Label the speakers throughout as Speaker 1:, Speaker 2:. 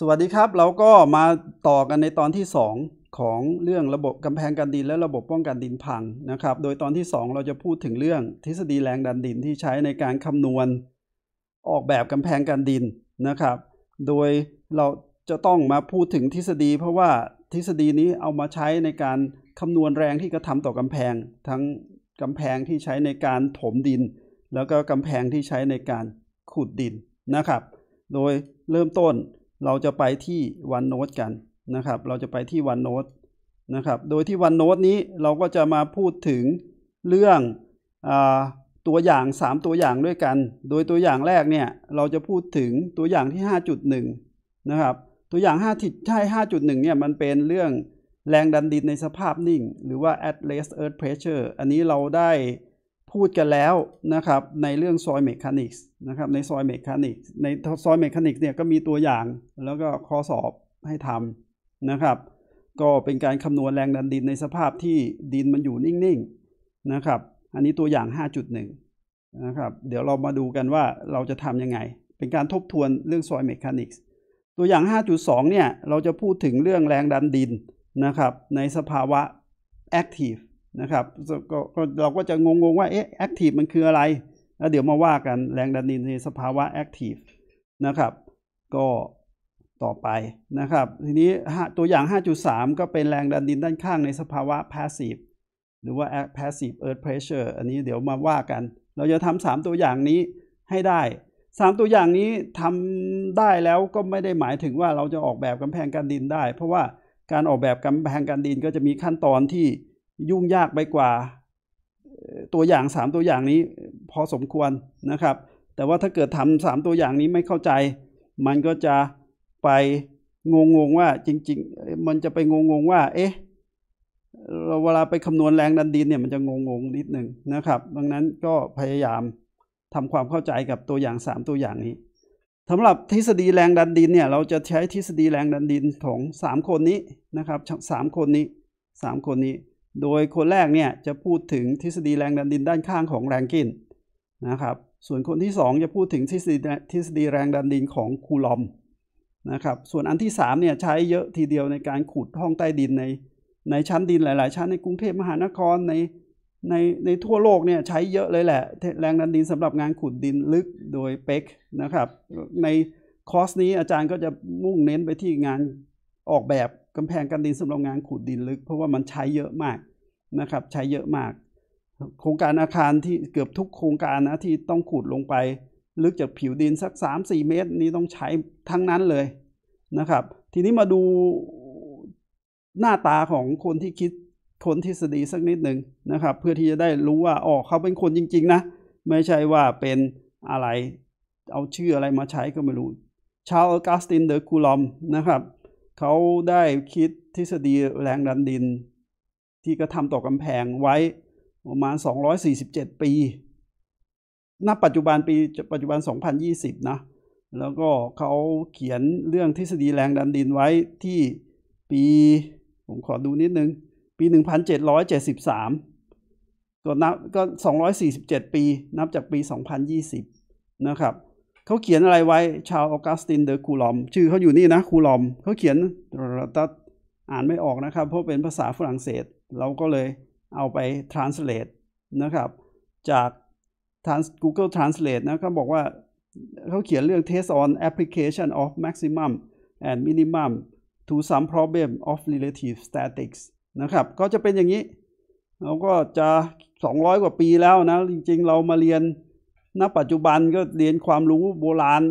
Speaker 1: สวัสดีครับเราก็มาต่อกันในตอนที่ 2 ของเรื่องระบบกำแพงกันดินและระบบป้องกันดินพังนะครับ โดยตอนที่ 2 เราจะพูดถึงเรื่องทฤษฎีแรงดันดินที่ใช้ในการคำนวณออกแบบกำแพงกันดินนะครับ โดยเราจะต้องมาพูดถึงทฤษฎี เพราะว่าทฤษฎีนี้เอามาใช้ในการคำนวณแรงที่กระทำต่อกำแพง ทั้งกำแพงที่ใช้ในการถมดิน แล้วก็กำแพงที่ใช้ในการขุดดินนะครับ โดยเริ่มต้น เราจะไปที่ OneNote กันนะครับ เราจะไปที่ OneNote นะครับ โดยที่ OneNote นี้เราก็จะมาพูดถึงเรื่องอตัวอย่าง 3 ตัวอย่างด้วยกัน โดยตัวอย่างแรกเนี่ยเราจะพูดถึงตัวอย่างที่ 5.1 นะครับ ตัวอย่าง5ที่ใช่5.1 เนี่ยมันเป็นเรื่องแรงดันดินในสภาพนิ่ง หรือว่า at rest earth pressure อันนี้เราได้ พูดกันแล้วนะครับในเรื่อง soil mechanics นะครับใน soil mechanics ใน soil mechanics เนี่ยก็มีตัวอย่างแล้วก็ข้อสอบให้ทำนะครับ ก็เป็นการคำนวณแรงดันดินในสภาพที่ดินมันอยู่นิ่งๆนะครับ อันนี้ตัวอย่าง 5.1 นะครับ เดี๋ยวเรามาดูกันว่าเราจะทำยังไง เป็นการทบทวนเรื่อง soil mechanics ตัวอย่าง 5.2 เนี่ยเราจะพูดถึงเรื่องแรงดันดินนะครับในสภาวะ active นะครับเราก็จะงงๆว่าเอ๊ะ active มันคืออะไร แล้วเดี๋ยวมาว่ากันแรงดันดินในสภาวะ active นะครับ ก็ต่อไปนะครับ ทีนี้ตัวอย่าง 5.3 ก็เป็นแรงดันดินด้านข้างในสภาวะ passive หรือว่า passive earth pressure อันนี้เดี๋ยวมาว่ากัน เราจะทำ3ตัวอย่างนี้ให้ได้ 3 ตัวอย่างนี้ทำได้แล้วก็ไม่ได้หมายถึงว่าเราจะออกแบบกำแพงกันดินได้ เพราะว่าการออกแบบกำแพงกันดินก็จะมีขั้นตอนที่ ยุ่งยากไปกว่าตัวอย่าง 3 ตัวอย่างนี้พอสมควรนะครับ แต่ว่าถ้าเกิดทำสามตัวอย่างนี้ไม่เข้าใจ มันก็จะไปงงงว่าจริง ๆ มันจะไปงงงว่า เอ๊ะเราเวลาไปคำนวณแรงดันดินเนี่ยมันจะงงงนิดหนึ่งนะครับ ดังนั้นก็พยายามทำความเข้าใจกับตัวอย่าง 3 ตัวอย่างนี้สำหรับทฤษฎีแรงดันดินเนี่ยเราจะใช้ทฤษฎีแรงดันดินของ 3 คนนี้นะครับสามคนนี้ 3 คนนี้ โดยคนแรกเนี่ยจะพูดถึงทฤษฎีแรงดันดินด้านข้างของแรงกินนะครับ ส่วนคนที่ 2 จะพูดถึงทฤษฎีทฤษฎีแรงดันดินของคูลอมนะครับ ส่วนอันที่3เนี่ยใช้เยอะทีเดียวในการขุดห้องใต้ดินในในชั้นดินหลาย ๆ ชั้นในกรุงเทพมหานครในในในทั่วโลกเนี่ยใช้เยอะเลยแหละ แรงดันดินสำหรับงานขุดดินลึกโดยเป็กนะครับ ในคอร์สนี้อาจารย์ก็จะมุ่งเน้นไปที่งานออกแบบกำแพงกันดินสำหรับงานขุดดินลึก เพราะว่ามันใช้เยอะมาก นะครับใช้เยอะมาก โครงการอาคารที่เกือบทุกโครงการนะที่ต้องขุดลงไป ลึกจากผิวดินสัก 3-4 เมตร นี้ต้องใช้ทั้งนั้นเลยนะครับ ทีนี้มาดูหน้าตาของคนที่คิดคนทฤษฎีสักนิดหนึ่งนะครับ เพื่อที่จะได้รู้ว่าอ๋อเขาเป็นคนจริง ๆ นะ ไม่ใช่ว่าเป็นอะไรเอาชื่ออะไรมาใช้ก็ไม่รู้ ชาลออกัสตินเดอคูลอมนะครับ เขาได้คิดทฤษฎีแรงดันดิน ที่กระทำต่อกำแพงไว้ประมาณ 247 ปี ณ ปัจจุบันปีปัจจุบัน 2020 นะ แล้วก็เขาเขียนเรื่องทฤษฎีแรงดันดินไว้ที่ปี ผมขอดูนิดนึง ปี 1773 ก็นับก็ 247 ปี นับจากปี 2020 นะครับเขาเขียนอะไรไว้ชาวออกัสตินเดอคูลอม ชื่อเขาอยู่นี่นะคูลอมเขาเขียนตัดอ่านไม่ออกนะครับ เพราะเป็นภาษาฝรั่งเศส เราก็เลยเอาไป translate นะครับ จาก Google Translate นะเขาบอกว่าเขาเขียนเรื่อง test on application of maximum and minimum to some problem of relative statics นะครับ ก็จะเป็นอย่างนี้ เราก็จะ 200 กว่าปีแล้วนะ จริงๆ เรามาเรียนณปัจจุบันก็เรียนความรู้โบราณ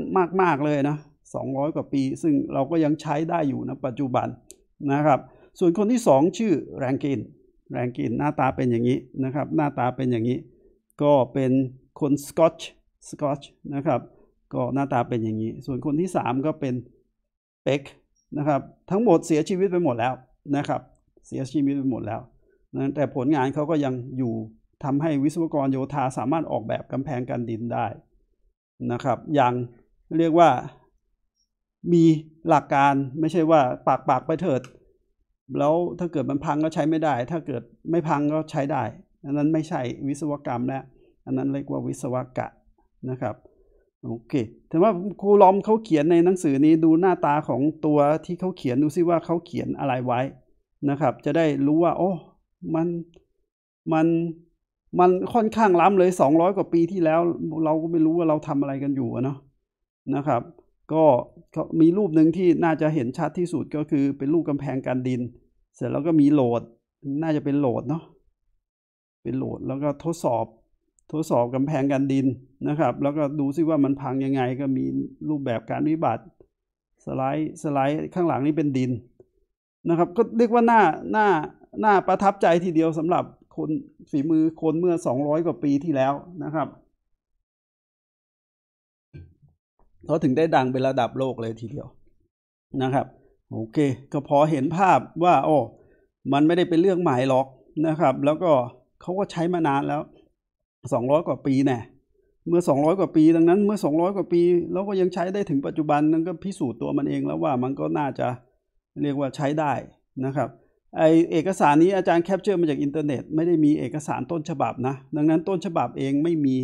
Speaker 1: มาก ๆ เลยนะ 200 กว่าปี ซึ่งเราก็ยังใช้ได้อยู่ณปัจจุบันนะครับ ส่วนคนที่ 2 ชื่อแรงกิน แรงกินหน้าตาเป็นอย่างนี้นะครับ หน้าตาเป็นอย่างนี้ ก็เป็นคนสกอตช์สกอตช์นะครับ ก็หน้าตาเป็นอย่างนี้ ส่วนคนที่ 3 ก็เป็นเป็กนะครับ ทั้งหมดเสียชีวิตไปหมดแล้วนะครับ เสียชีวิตไปหมดแล้วนะแต่ผลงานเขาก็ยังอยู่ทำให้วิศวกรโยธาสามารถออกแบบกำแพงกันดินได้นะครับอย่างเรียกว่ามีหลักการไม่ใช่ว่าปากปากไปเถิด แล้วถ้าเกิดมันพังก็ใช้ไม่ได้ ถ้าเกิดไม่พังก็ใช้ได้ อันนั้นไม่ใช่วิศวกรรมแล้วอันนั้นเรียกว่าวิศวกะนะครับโอเคแต่ว่าครูลอมเขาเขียนในหนังสือนี้ดูหน้าตาของตัวที่เขาเขียนดูซิว่าเขาเขียนอะไรไว้นะครับ จะได้รู้ว่า โอ้มันมันมันค่อนข้างล้ำเลยสองร้อยกว่าปีที่แล้ว เราก็ไม่รู้ว่าเราทำอะไรกันอยู่เนาะนะครับ ก็มีรูปหนึ่งที่น่าจะเห็นชัดที่สุดก็คือเป็นรูปกำแพงกันดิน เสร็จแล้วก็มีโหลด น่าจะเป็นโหลดเนาะเป็นโหลดแล้วก็ทดสอบ ทดสอบกำแพงกันดินนะครับ แล้วก็ดูซิว่ามันพังยังไงก็มีรูปแบบการวิบัติสไลด์สไลด์ข้างหลังนี่เป็นดินนะครับ ก็เรียกว่าหน้าหน้าหน้าประทับใจทีเดียวสำหรับคนฝีมือคนเมื่อ 200 กว่าปีที่แล้วนะครับ เขาถึงได้ดังเป็นระดับโลกเลยทีเดียวนะครับ โอเค ก็พอเห็นภาพว่า โอ้มันไม่ได้เป็นเรื่องใหม่หรอกนะครับ แล้วก็เขาก็ใช้มานานแล้วสองร้อยกว่าปีแน่เมื่อสองร้อยกว่าปี ดังนั้นเมื่อสองร้อยกว่าปีเราก็ยังใช้ได้ถึงปัจจุบันนั่นก็พิสูจน์ตัวมันเองแล้วว่ามันก็น่าจะเรียกว่าใช้ได้นะครับไอเอกสารนี้อาจารย์ capture มาจากอินเทอร์เน็ต ไม่ได้มีเอกสารต้นฉบับนะ ดังนั้นต้นฉบับเองไม่มี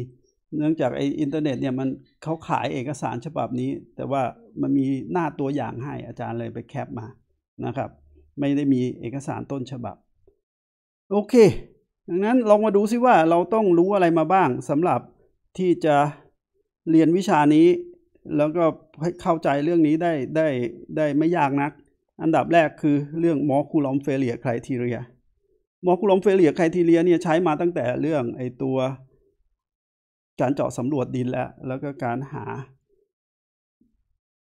Speaker 1: เนื่องจากไออินเทอร์เน็ตเนี่ยมันเขาขายเอกสารฉบับนี้ แต่ว่ามันมีหน้าตัวอย่างให้อาจารย์เลยไป cap มานะครับ ไม่ได้มีเอกสารต้นฉบับ โอเค ดังนั้นลองมาดูซิว่าเราต้องรู้อะไรมาบ้างสำหรับที่จะเรียนวิชานี้ แล้วก็เข้าใจเรื่องนี้ได้ได้ได้ไม่ยากนัก อันดับแรกคือเรื่อง Mohr-Coulomb failure criteria Mohr-Coulomb failure criteria เนี่ยใช้มาตั้งแต่เรื่องไอตัว การเจาะสำรวจดินแล้ว แล้วก็การหา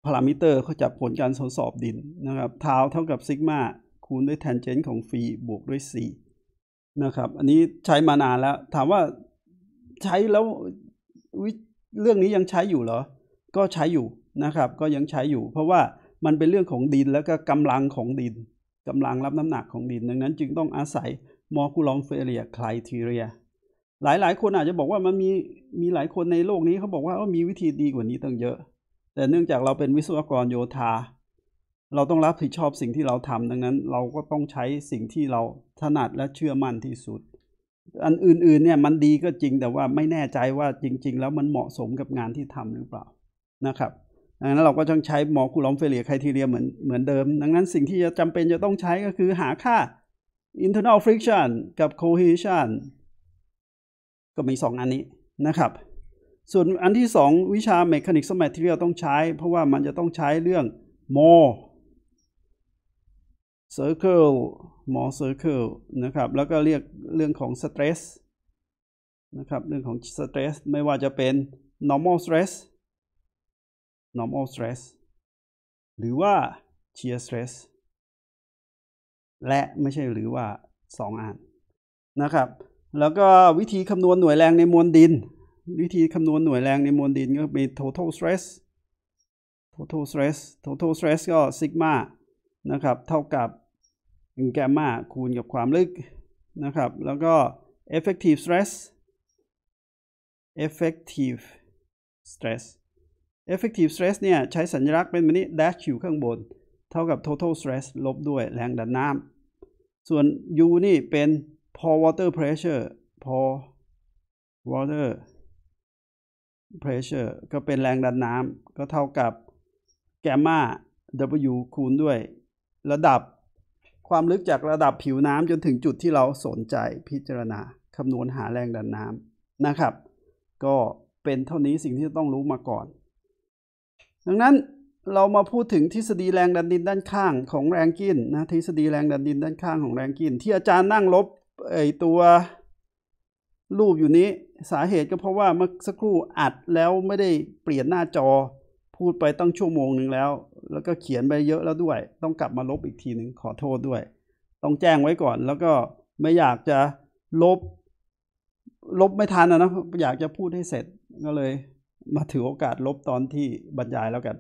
Speaker 1: พารามิเตอร์เขาจับผลการทดสอบดินนะครับเท้าเท่ากับซิกมาคูณด้วยแทนเจนต์ของฟีบวกด้วย c นะครับ อันนี้ใช้มานานแล้ว ถามว่าใช้แล้วเรื่องนี้ยังใช้อยู่เหรอ ก็ใช้อยู่นะครับ ก็ยังใช้อยู่ เพราะว่ามันเป็นเรื่องของดินแล้วก็กำลังของดินกำลังรับน้ำหนักของดิน ดังนั้นจึงต้องอาศัยมอคูลองเฟเรียคลายทีเรีย หลายหลายคนอาจจะบอกว่ามันมีมีหลายคนในโลกนี้เขาบอกว่ามีวิธีดีกว่านี้ตั้งเยอะ แต่เนื่องจากเราเป็นวิศวกรโยธา เราต้องรับผิดชอบสิ่งที่เราทำดังนั้น เราก็ต้องใช้สิ่งที่เราถนัดและเชื่อมั่นที่สุด อันอื่นๆเนี่ยมันดีก็จริงแต่ว่าไม่แน่ใจว่าจริง ๆ แล้วมันเหมาะสมกับงานที่ทำหรือเปล่านะครับดังนั้นเราก็ต้องใช้มอคูลอมเฟเลียไคทีเรียเหมือนเหมือนเดิม ดังนั้นสิ่งที่จะจำเป็นจะต้องใช้ก็คือหาค่า internal friction กับ cohesion ก็มี 2 อันนี้นะครับ ส่วนอันที่ 2 วิชา mechanics of material ต้องใช้ เพราะว่ามันจะต้องใช้เรื่อง more circle more circle นะครับ แล้วก็เรียกเรื่องของ stress นะครับ เรื่องของ stress ไม่ว่าจะเป็น normal stress normal stress หรือว่า shear stress และไม่ใช่หรือว่า 2 อันนะครับ แล้วก็วิธีคำนวณหน่วยแรงในมวลดิน วิธีคำนวณหน่วยแรงในมวลดินก็มี total stress total stress total stress ก็ sigma นะครับเท่ากับแกมมาคูณกับความลึกนะครับ แล้วก็ effective stress effective stress effective stress เนี่ยใช้สัญลักษณ์เป็นแบบนี้ dash อยู่ข้างบน เท่ากับ total stress ลบด้วยแรงดันน้ำส่วน U นี่เป็น pore water pressure pore water pressure ก็เป็นแรงดันน้ำก็เท่ากับแกมมา W คูณด้วย ระดับความลึกจากระดับผิวน้ำจนถึงจุดที่เราสนใจพิจารณาคำนวณหาแรงดันน้ำนะครับ ก็เป็นเท่านี้สิ่งที่ต้องรู้มาก่อน ดังนั้นเรามาพูดถึงทฤษฎีแรงดันดินด้านข้างของแรงกินนะทฤษฎีแรงดันดินด้านข้างของแรงกิน ที่อาจารย์นั่งลบ ไอตัวรูปอยู่นี้สาเหตุก็เพราะว่าเมื่อสักครู่อัดแล้วไม่ได้เปลี่ยนหน้าจอพูดไปตั้งชั่วโมงหนึ่งแล้ว แล้วก็เขียนไปเยอะแล้วด้วย ต้องกลับมาลบอีกทีหนึ่งขอโทษด้วย ต้องแจ้งไว้ก่อน แล้วก็ไม่อยากจะลบ ลบไม่ทันนะนะอยากจะพูดให้เสร็จก็เลย มาถือโอกาสลบตอนที่บรรยายแล้วกัน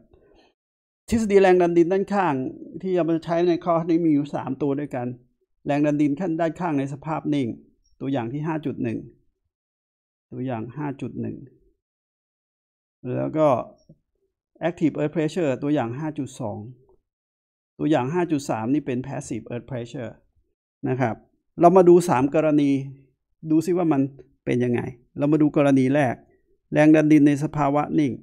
Speaker 1: ทฤษฎีแรงดันดินด้านข้าง ที่จะมาใช้ในข้อนี้มีอยู่สามตัวด้วยกัน แรงดันดินขั้นด้านข้างในสภาพนิ่ง ตัวอย่างที่ห้าจุดหนึ่งตัวอย่างห้าจุดหนึ่งแล้วก็ active earth pressure ตัวอย่าง 5.2 ตัวอย่าง 5.3 นี่เป็น passive earth pressure นะครับ เรามาดู 3 กรณี ดูซิว่ามันเป็นยังไง เรามาดูกรณีแรก แรงดันดินในสภาวะนิ่ง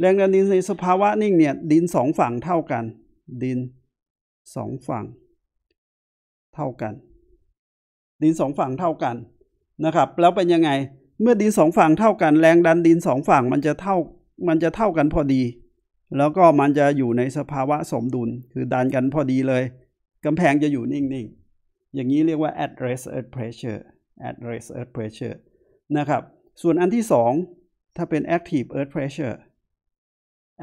Speaker 1: แรงดันดินในสภาวะนิ่งเนี่ย ดินสองฝั่งเท่ากัน ดินสองฝั่ง เท่ากัน ดินสองฝั่งเท่ากันนะครับ แล้วเป็นยังไง เมื่อดินสองฝั่งเท่ากัน แรงดันดินสองฝั่งมันจะเท่ามันจะเท่ากันพอดี แล้วก็มันจะอยู่ในสภาวะสมดุลคือดันกันพอดีเลยกำแพงจะอยู่นิ่งๆ อย่างนี้เรียกว่า at rest earth pressure at rest earth pressure นะครับ ส่วนอันที่สองถ้าเป็น active earth pressure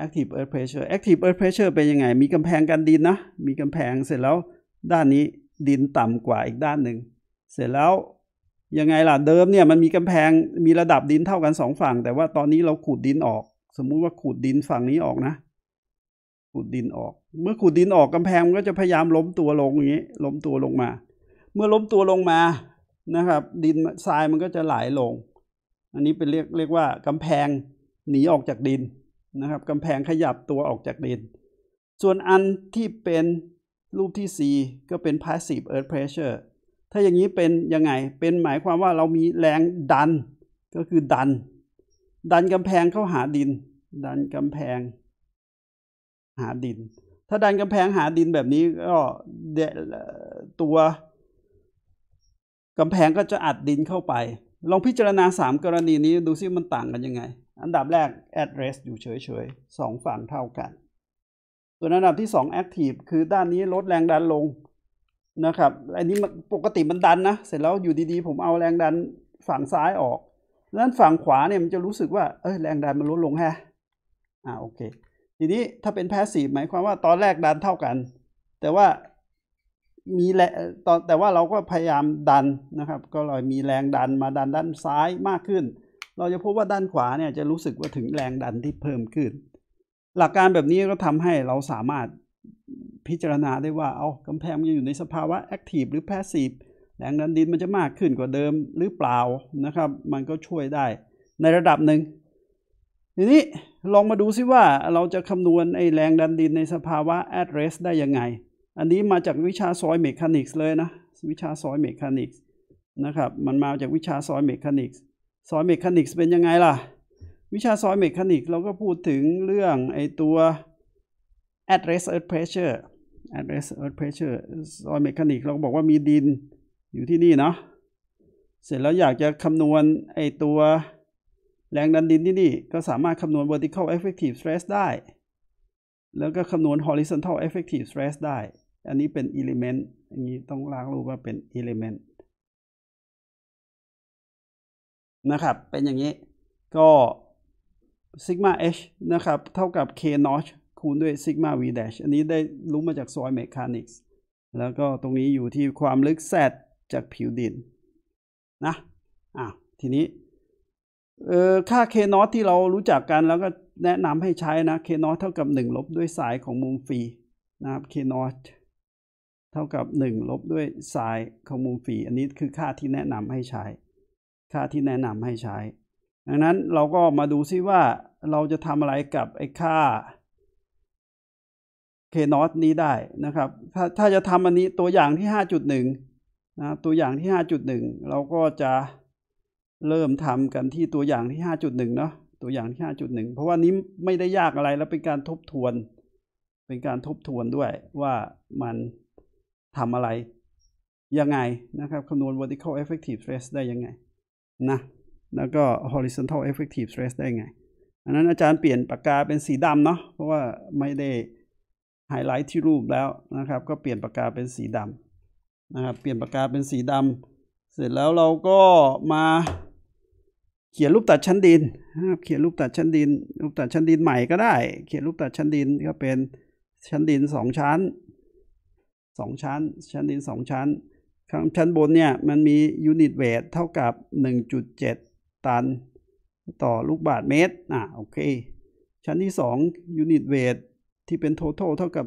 Speaker 1: active earth pressure active earth pressure เป็นยังไง มีกำแพงกันดินนะ มีกำแพงเสร็จแล้วด้านนี้ ดินต่ำกว่าอีกด้านหนึ่ง เสร็จแล้วยังไงล่ะเดิมเนี่ยมันมีกำแพงมีระดับดินเท่ากันสองฝั่ง แต่ว่าตอนนี้เราขูดดินออก สมมุติว่าขูดดินฝั่งนี้ออกนะขูดดินออก เมื่อขูดดินออกกำแพงมันก็จะพยายามล้มตัวลงอย่างนี้ล้มตัวลงมา เมื่อล้มตัวลงมานะครับ ดินทรายมันก็จะไหลลง อันนี้เป็นเรียกเรียกว่ากำแพงหนีออกจากดินนะครับกำแพงขยับตัวออกจากดิน ส่วนอันที่เป็น รูปที่ 4 ก็เป็น passive earth pressure ถ้าอย่างนี้เป็นยังไง เป็นหมายความว่าเรามีแรงดัน ก็คือดัน ดันกำแพงเข้าหาดิน ดันกำแพง หาดิน ถ้าดันกำแพงหาดินแบบนี้ก็ตัวกำแพงก็จะอัดดินเข้าไป ลองพิจารณา 3 กรณีนี้ดูซิมันต่างกันยังไง อันดับแรก address อยู่เฉยๆสองฝั่งเท่ากัน ส่วนอันดับที่2 active คือด้านนี้ลดแรงดันลงนะครับ อันนี้ปกติมันดันนะ เสร็จแล้วอยู่ดีๆ ผมเอาแรงดันฝั่งซ้ายออกนั้นฝั่งขวาเนี่ยมันจะรู้สึกว่าเอ้ยแรงดันมันลดลงแฮะอ่าโอเค ทีนี้ถ้าเป็น passive หมายความว่าตอนแรกดันเท่ากัน แต่ว่ามีแรงตอนแต่ว่าเราก็พยายามดันนะครับ ก็เลยมีแรงดันมาดันด้านซ้ายมากขึ้น เราจะพบว่าด้านขวาเนี่ยจะรู้สึกว่าถึงแรงดันที่เพิ่มขึ้น หลักการแบบนี้ก็ทำให้เราสามารถพิจารณาได้ว่า เอากำแพงมันอยู่ในสภาวะ active หรือ passive แรงดันดินมันจะมากขึ้นกว่าเดิมหรือเปล่านะครับ มันก็ช่วยได้ในระดับหนึ่งทีนี้ลองมาดูซิว่าเราจะคำนวณไอแรงดันดินในสภาวะ at rest ได้ยังไง อันนี้มาจากวิชา soil mechanics เลยนะ วิชา soil mechanics นะครับ มันมาจากวิชา soil mechanics soil mechanics เป็นยังไงล่ะ วิชา soil mechanics เราก็พูดถึงเรื่องไอตัว at rest earth pressure at rest earth pressure ซอยเมคานิกเราก็บอกว่ามีดินอยู่ที่นี่เนาะเสร็จแล้วอยากจะคำนวณไอตัวแรงดันดินที่นี่ ก็สามารถคำนวณ vertical effective stress ได้ แล้วก็คำนวณ horizontal effective stress ได้ อันนี้เป็น element อย่างนี้ต้องล้างรูปว่าเป็น element นะครับ เป็นอย่างนี้ ก็ ซิกมา h นะครับ เท่ากับ k notch คูณด้วยซิกมา v dash อันนี้ได้รู้มาจากซอยเมคานิกส์แล้วก็ตรงนี้อยู่ที่ความลึก z จากผิวดินนะอะทีนี้เอ่อค่า k notch ที่เรารู้จักกันแล้วก็แนะนำให้ใช้นะ k notch เท่ากับ 1 ลบด้วยสายของมุมฟรีนะครับ k notch เท่ากับ 1 ลบด้วยสายของมุมฟรีอันนี้คือค่าที่แนะนำให้ใช้ ค่าที่แนะนำให้ใช้ ดังนั้นเราก็มาดูซิว่าเราจะทำอะไรกับไอ้ค่า k นอตนี้ได้นะครับ ถ้าถ้าจะทำอันนี้ตัวอย่างที่ 5.1 นะตัวอย่างที่ 5.1 เราก็จะเริ่มทำกันที่ตัวอย่างที่ 5.1 เนาะตัวอย่างที่ 5.1 เพราะว่านี้ไม่ได้ยากอะไรแล้วเป็นการทบทวน เป็นการทบทวนด้วยว่ามันทำอะไรยังไงนะครับคำนวณ vertical effective stress ได้ยังไงนะ แล้วก็ horizontal effective stress ได้ไง อันนั้นอาจารย์เปลี่ยนปากกาเป็นสีดำเนาะ เพราะว่าไม่ได้ไฮไลท์ที่รูปแล้วนะครับ ก็เปลี่ยนปากกาเป็นสีดำนะครับ เปลี่ยนปากกาเป็นสีดำเสร็จแล้วเราก็มาเขียนรูปตัดชั้นดินนะครับ เขียนรูปตัดชั้นดิน รูปตัดชั้นดินใหม่ก็ได้ เขียนรูปตัดชั้นดินก็เป็นชั้นดินสองชั้นสองชั้น ชั้นดินสองชั้น ข้างชั้นบนเนี่ยมันมี unit weight เท่ากับ 1.7 ตัน ต่อลูกบาทเมตร อะโอเค ชั้นที่2 unit weight ที่เป็น total เท่ากับ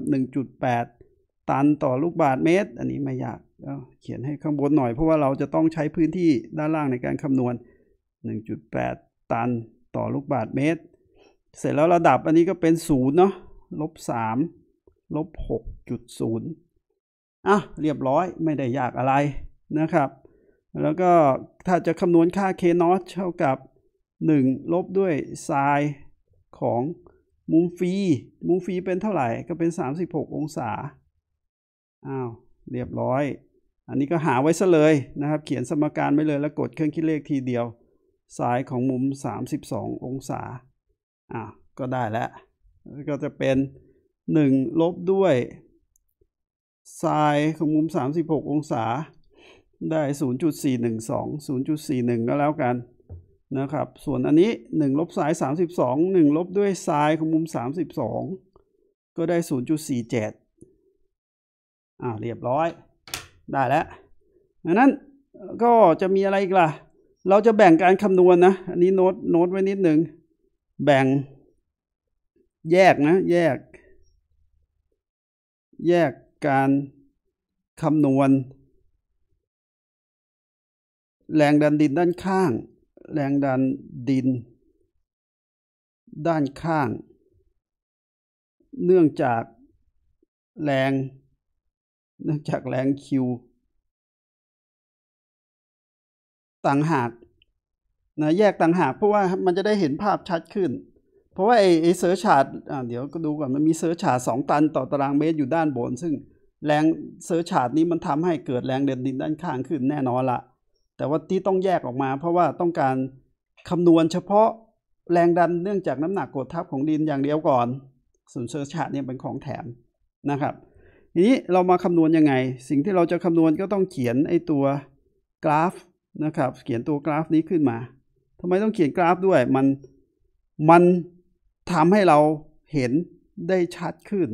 Speaker 1: 1.8 ตันต่อลูกบาทเมตร อันนี้ไม่ยากเขียนให้ข้างบนหน่อยเพราะว่าเราจะต้องใช้พื้นที่ด้านล่างในการคำนวณ 1.8 ตันต่อลูกบาทเมตร เสร็จแล้วระดับอันนี้ก็เป็น0เนาะลบ3ลบ6.0อะเรียบร้อยไม่ได้ยากอะไรนะครับ แล้วก็ถ้าจะคำนวณค่า k นอตเท่ากับ 1 ลบด้วยไซน์ของมุมฟีมุมฟีเป็นเท่าไหร่ก็เป็น 36 องศาอ้าวเรียบร้อย อันนี้ก็หาไว้ซะเลยนะครับ เขียนสมการไว้เลยแล้วกดเครื่องคิดเลขทีเดียวสายของมุม 32 องศาอะก็ได้แล้วก็จะเป็น 1 ลบด้วยไซน์ของมุม 36 องศา ได้ 0.412 0.41 ก็แล้วกันนะครับ ส่วนอันนี้ 1 ลบไซน์32 1 ลบด้วยไซน์ของมุม 32 ก็ได้ 0.47อ่าเรียบร้อย ได้แล้วดังนั้นก็จะมีอะไรอีกล่ะ เราจะแบ่งการคำนวณนะอันนี้โน้ตโน้ตไว้นิดหนึ่ง แบ่ง แยกนะ แยก แยกการคำนวณ แรงดันดินด้านข้าง แรงดันดิน ด้านข้าง เนื่องจากแรง เนื่องจากแรงคิวต่างหากนะแยกต่างหากเพราะว่ามันจะได้เห็นภาพชัดขึ้น เพราะว่าไอ้ไอ้เสือฉาดเดี๋ยวก็ดูก่อนมันมีเสือฉาดสองตันต่อตารางเมตรอยู่ด้านบน ซึ่งแรงเสือฉาดนี้มันทำให้เกิดแรงเดินดินด้านข้างขึ้นแน่นอนละ แต่ว่าที่ต้องแยกออกมา เพราะว่าต้องการคำนวณเฉพาะแรงดันเนื่องจากน้ำหนักกดทับของดินอย่างเดียวก่อน ส่วนเสือฉาดเนี่ยเป็นของแถมนะครับ ทีนี้เรามาคำนวณยังไง สิ่งที่เราจะคำนวณก็ต้องเขียนไอ้ตัวกราฟนะครับ เขียนตัวกราฟนี้ขึ้นมาทำไมต้องเขียนกราฟด้วย มันมันทำให้เราเห็นได้ชัดขึ้น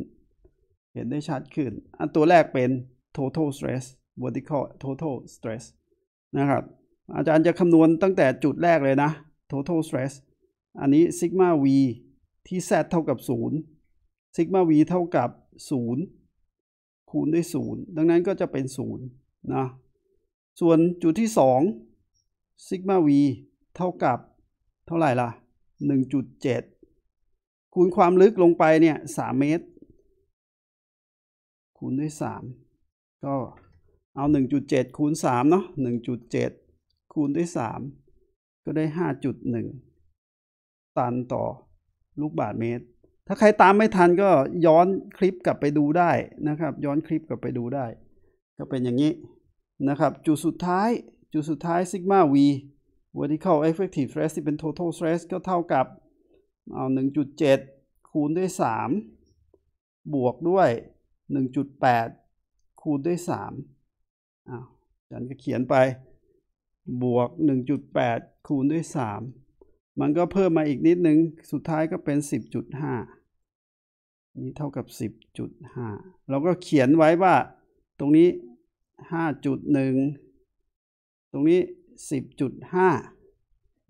Speaker 1: เห็นได้ชัดขึ้น อันตัวแรกเป็น total stress vertical total stress นะครับ อาจารย์จะคำนวณตั้งแต่จุดแรกเลยนะ total stress อันนี้ sigma v ที่ z เท่ากับ0 sigma v เท่ากับ 0 คูณด้วย 0 ดังนั้นก็จะเป็น 0 นะ ส่วนจุดที่2ซิกมา v เท่ากับเท่าไหร่ล่ะ 1.7 คูณความลึกลงไปเนี่ย 3 เมตร คูณด้วย 3 ก็ เอา 1.7 คูณ 3 เนาะ1.7 คูณด้วย 3 ก็ได้ 5.1 ตันต่อลูกบาทเมตร ถ้าใครตามไม่ทันก็ย้อนคลิปกลับไปดูได้นะครับ ย้อนคลิปกลับไปดูได้ ก็เป็นอย่างนี้นะครับ จุดสุดท้าย จุดสุดท้ายซิกมา v vertical effective stress ที่เป็น total stress ก็เท่ากับเอา1.7 คูณด้วย 3 บวกด้วย 1.8 คูณด้วย 3 อ้าวฉันก็เขียนไป บวก 1.8 คูณด้วย 3 มันก็เพิ่มมาอีกนิดนึง สุดท้ายก็เป็น 10.5 นี่เท่ากับ 10.5 เราก็เขียนไว้ว่า ตรงนี้ห้าจุดหนึ่งตรงนี้สิบจุดห้า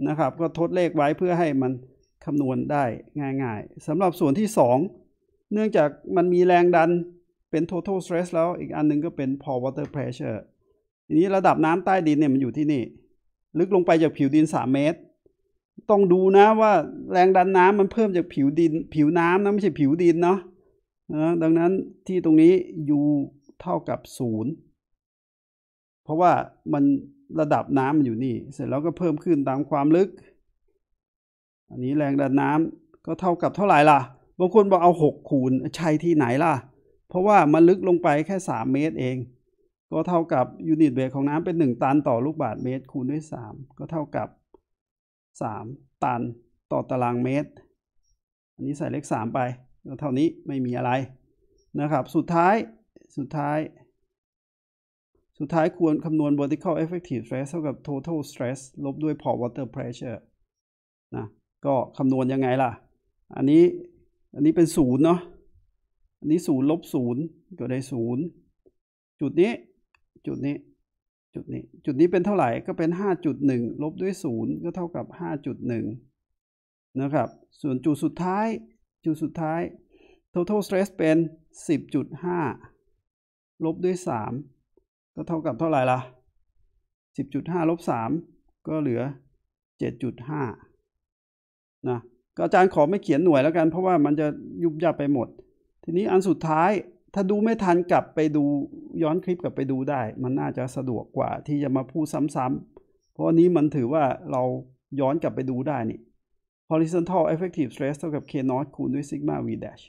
Speaker 1: นะครับ ก็ทดเลขไว้เพื่อให้มันคำนวณได้ง่ายๆสำหรับส่วนที่สองเนื่องจากมันมีแรงดัน เป็น total stress แล้วอีกอันนึงก็เป็น pore water pressure ทีนี้ระดับน้ำใต้ดินเนี่ยมันอยู่ที่นี่ ลึกลงไปจากผิวดิน 3 เมตร ต้องดูนะว่าแรงดันน้ำมันเพิ่มจากผิวดิน ผิวน้ำนะไม่ใช่ผิวดินเนาะนะดังนั้นที่ตรงนี้ u เท่ากับ 0 เพราะว่ามันระดับน้ำมันอยู่นี่ เสร็จแล้วก็เพิ่มขึ้นตามความลึก อันนี้แรงดันน้ำก็เท่ากับเท่าไหร่ล่ะ บางคนบอกเอา 6 คูณใช่ที่ไหนล่ะ เพราะว่ามันลึกลงไปแค่ 3 เมตรเอง ก็เท่ากับยูนิตเวทของน้ำเป็น 1 ตันต่อลูกบาศก์เมตรคูณด้วย 3 ก็เท่ากับ 3 ตันต่อตารางเมตร อันนี้ใส่เลข 3 ไปแล้วเท่านี้ไม่มีอะไรนะครับ สุดท้ายสุดท้าย สุดท้ายควรคำนวณ vertical effective stress เท่ากับ total stress ลบด้วย pore water pressure นะก็คำนวณยังไงล่ะ อันนี้อันนี้เป็นศูนย์เนาะ อันนี้ศูนย์ลบศูนย์ก็ได้ศูนย์จุดนี้จุดนี้จุดนี้จุดนี้เป็นเท่าไหร่ก็เป็น 5.1 ลบด้วย 0 ก็เท่ากับ 5.1 นะครับ ส่วนจุดสุดท้าย จุดสุดท้าย total stress เป็น 10.5 ลบด้วย 3 ก็เท่ากับเท่าไหร่ล่ะ 10.5 ลบ 3 ก็เหลือ 7.5 นะก็อาจารย์ขอไม่เขียนหน่วยแล้วกัน เพราะว่ามันจะยุบยับไปหมด ทีนี้อันสุดท้ายถ้าดูไม่ทันกลับไปดูย้อนคลิปกลับไปดูได้ มันน่าจะสะดวกกว่าที่จะมาพูดซ้ำๆเพราะนี้มันถือว่าเราย้อนกลับไปดูได้นี่ horizontal effective stress เท่ากับ k naught คูณด้วย sigma v dash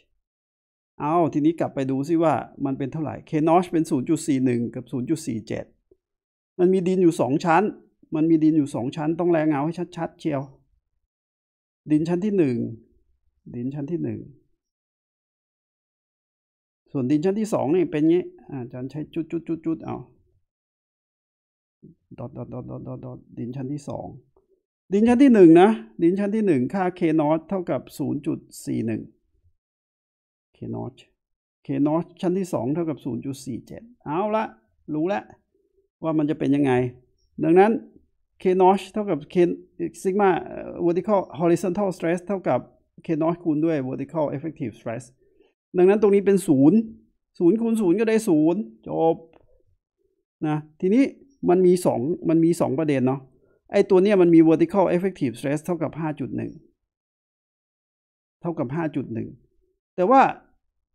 Speaker 1: เอาทีนี้กลับไปดูซิว่ามันเป็นเท่าไหร่ k naught เป็น 0.41 กับ 0.47 มันมีดินอยู่ 2 ชั้น มันมีดินอยู่ 2 ชั้น ต้องแรงเงาให้ชัดๆเชียว ดินชั้นที่ 1 ดินชั้นที่ 1 ส่วนดินชั้นที่2นี่เป็นงี้อาจารย์ใช้จุดจุดจุดจุดเอาดอทดอทดอทดอทดอทดอทดินชั้นที่2ดินชั้นที่1นะ ดินชั้นที่1ค่า k naught เท่ากับ 0.41 k naught k naught ชั้นที่2เท่ากับ 0.47 เอาละรู้ล้วว่ามันจะเป็นยังไง ดังนั้น k naught เท่ากับ k sigma vertical horizontal stress เท่ากับ k naught คูณด้วย vertical effective stress ดังนั้นตรงนี้เป็น0 0คูณ0ก็ได้0จบนะทีนี้มันมี2มันมี2ประเด็นเนาะไอตัวเนี้ยมันมี vertical effective stress เท่ากับ 5.1 เท่ากับ 5.1 แต่ว่า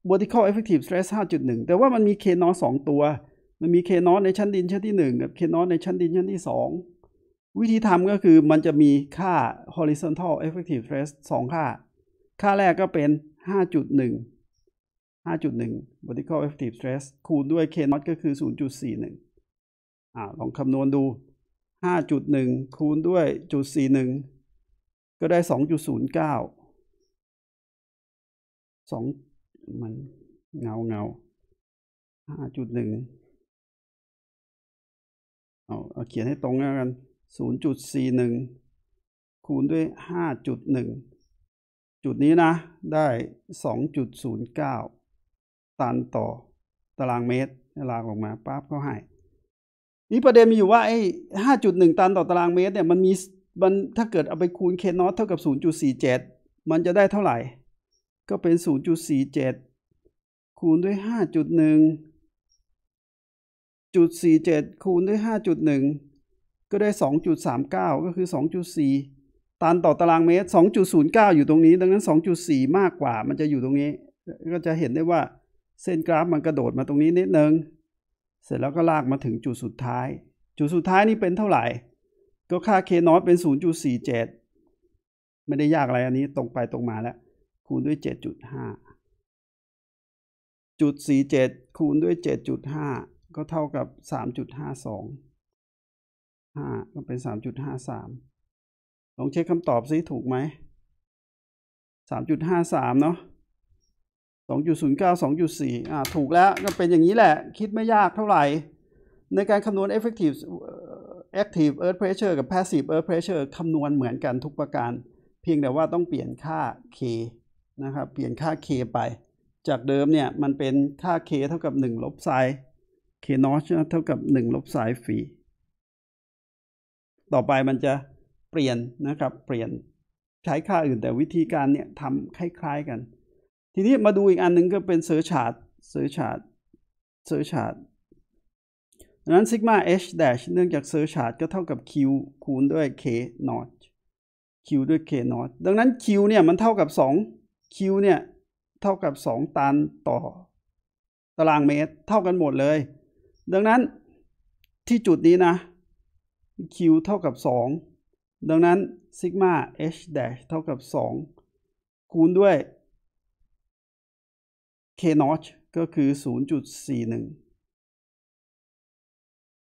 Speaker 1: vertical effective stress 5.1 แต่ว่ามันมี k naught 2ตัว มันมี k n o t ในชั้นดินชั้นที่ 1 กับ k n o t ในชั้นดินชั้นที่ 2 วิธีทำก็คือมันจะมีค่า horizontal effective stress 2 ค่า ค่าแรกก็เป็น 5.1 5.1 vertical effective stress คูณด้วย k naught ก็คือ 0.41อ่าลองคำนวณดู 5.1 คูณด้วยจุด41 ก็ได้ 2.09 2 มันเงาเงา5.1เอาเอาเขียนให้ตรงกัน 0.41 คูณด้วย 5.1 จุดนี้นะ ได้ 2.09 ตันต่อตารางเมตรลากออกมาปั๊บก็ให้นี่ประเด็นมีอยู่ว่าไอ้5.1ตันต่อตารางเมตรเนี่ยมันมีมันถ้าเกิดเอาไปคูณ k นอตเท่ากับ 0.47 มันจะได้เท่าไหร่ ก็เป็น 0.47 คูณด้วย 5.1จุด47 คูณด้วย 5.1 ก็ได้ 2.39 ก็คือ 2.4 ตันต่อตารางเมตร 2.09 อยู่ตรงนี้ ดังนั้น 2.4 มากกว่ามันจะอยู่ตรงนี้ ก็จะเห็นได้ว่า เส้นกราฟมันกระโดดมาตรงนี้นิดนึง เสร็จแล้วก็ลากมาถึงจุดสุดท้าย จุดสุดท้ายนี่เป็นเท่าไหร่ ก็ค่า k นอตเป็น 0.47 ไม่ได้ยากอะไรอันนี้ตรงไปตรงมาแล้ว คูณด้วย 7.5จุด47 คูณด้วย 7.5 ก็เท่ากับ 3.52 5 ก็เป็น 3.53 ลองเช็คคำตอบซิถูกไหม 3.53 เนาะ 2.09 2.4อ่าถูกแล้วก็เป็นอย่างนี้แหละ คิดไม่ยากเท่าไหร่ ในการคำนวณ effective active earth pressure กับ passive earth pressure คำนวณเหมือนกันทุกประการ เพียงแต่ว่าต้องเปลี่ยนค่า k นะครับ เปลี่ยนค่า k ไป จากเดิมเนี่ยมันเป็นค่า k เท่ากับ 1 ลบ sine k naught เท่ากับ 1 ลบไซฟรี ต่อไปมันจะเปลี่ยนนะครับ เปลี่ยนใช้ค่าอื่นแต่วิธีการเนี่ยทำคล้าย ๆกัน ทีนี้มาดูอีกอันหนึ่งก็เป็น surcharge surcharge surcharge ดังนั้น sigma h dash เนื่องจาก surcharge ก็เท่ากับ q คูณด้วย k naught q ด้วย k naught ดังนั้น q เนี่ยมันเท่ากับ 2 q เนี่ยเท่ากับ 2 ตันต่อตารางเมตร เท่ากันหมดเลย ดังนั้นที่จุดนี้นะ q เท่ากับ 2 ดังนั้นซิกมา h dash เท่ากับ 2 คูณด้วย k naught ก็คือ 0.41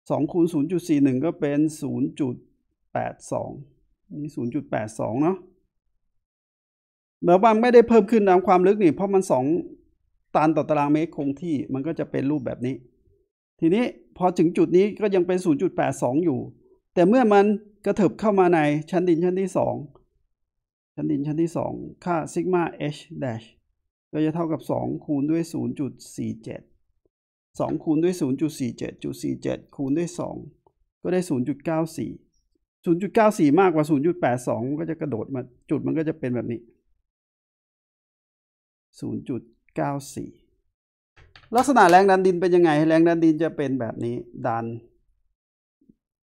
Speaker 1: 2คูณ0.41 ก็เป็น 0.82 นี่ 0.82 เนาะแบบว่าไม่ได้เพิ่มขึ้นตามความลึกนี่ เพราะมัน 2 ตันต่อตารางเมตรคงที่ มันก็จะเป็นรูปแบบนี้ ทีนี้พอถึงจุดนี้ก็ยังเป็น 0.82 อยู่ แต่เมื่อมันกระเถิบเข้ามาในชั้นดินชั้นที่ 2 ชั้นดินชั้นที่ 2 ค่าซิกมา h dash ก็จะเท่ากับ 2 คูณด้วย 0.47 2 คูณด้วย 0.47 0.47 คูณด้วย 2 ก็ได้ 0.94 0.94 มากกว่า 0.82 ก็จะกระโดดมาจุดมันก็จะเป็นแบบนี้ 0.94 ลักษณะแรงดันดินเป็นยังไง แรงดันดินจะเป็นแบบนี้ ดัน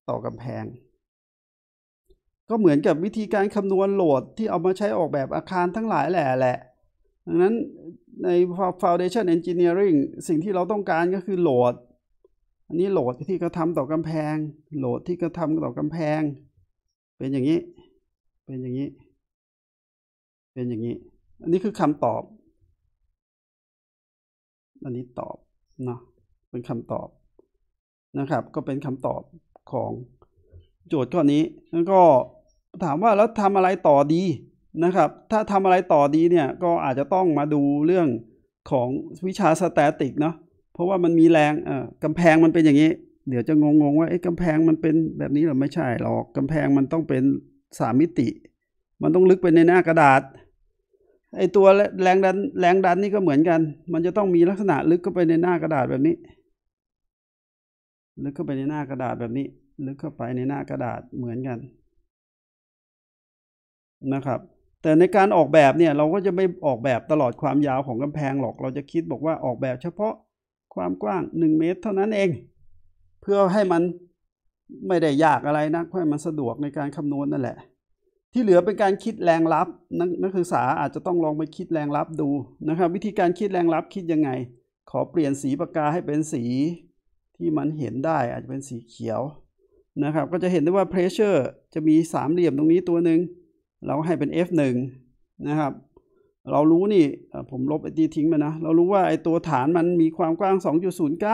Speaker 1: ต่อกำแพง ก็เหมือนกับวิธีการคำนวณโหลดที่เอามาใช้ออกแบบอาคารทั้งหลายแหละแหละ ดังนั้นใน foundation engineering สิ่งที่เราต้องการก็คือโหลด อันนี้โหลดที่กระทำต่อกำแพง โหลดที่กระทำต่อกำแพง เป็นอย่างนี้ เป็นอย่างนี้ เป็นอย่างนี้ อันนี้คือคำตอบ อันนี้ตอบเนาะ เป็นคำตอบนะครับ ก็เป็นคำตอบของโจทย์ข้อนี้ แล้วก็ถามว่าแล้วทำอะไรต่อดี นะครับ ถ้าทำอะไรต่อดีเนี่ยก็อาจจะต้องมาดูเรื่องของวิชาสแตติกเนาะเพราะว่ามันมีแรงเอ่อกำแพงมันเป็นอย่างนี้ เดี๋ยวจะงงๆว่าไอ้กำแพงมันเป็นแบบนี้หรือไม่ใช่หรอกกำแพงมันต้องเป็นสามมิติ มันต้องลึกไปในหน้ากระดาษไอ้ตัวแรงดันแรงดันนี่ก็เหมือนกัน มันจะต้องมีลักษณะลึกเข้าไปในหน้ากระดาษแบบนี้ ลึกเข้าไปในหน้ากระดาษแบบนี้ ลึกเข้าไปในหน้ากระดาษเหมือนกันนะครับ แต่ในการออกแบบเนี่ยเราก็จะไม่ออกแบบตลอดความยาวของกำแพงหรอก เราจะคิดบอกว่าออกแบบเฉพาะความกว้าง 1 เมตร เท่านั้นเอง เพื่อให้มันไม่ได้ยากอะไรนะเพื่อให้มันสะดวกในการคำนวณนั่นแหละ ที่เหลือเป็นการคิดแรงรับนักนักศึกษาอาจจะต้องลองไปคิดแรงรับดูนะครับ วิธีการคิดแรงรับคิดยังไง ขอเปลี่ยนสีปากกาให้เป็นสีที่มันเห็นได้อาจจะเป็นสีเขียวนะครับ ก็จะเห็นได้ว่า pressure จะมีสามเหลี่ยมตรงนี้ตัวหนึ่ง เราให้เป็น F1 นะครับ เรารู้นี่ผมลบไอ้ที่ทิ้งไปนะ เรารู้ว่าไอ้ตัวฐานมันมีความกว้าง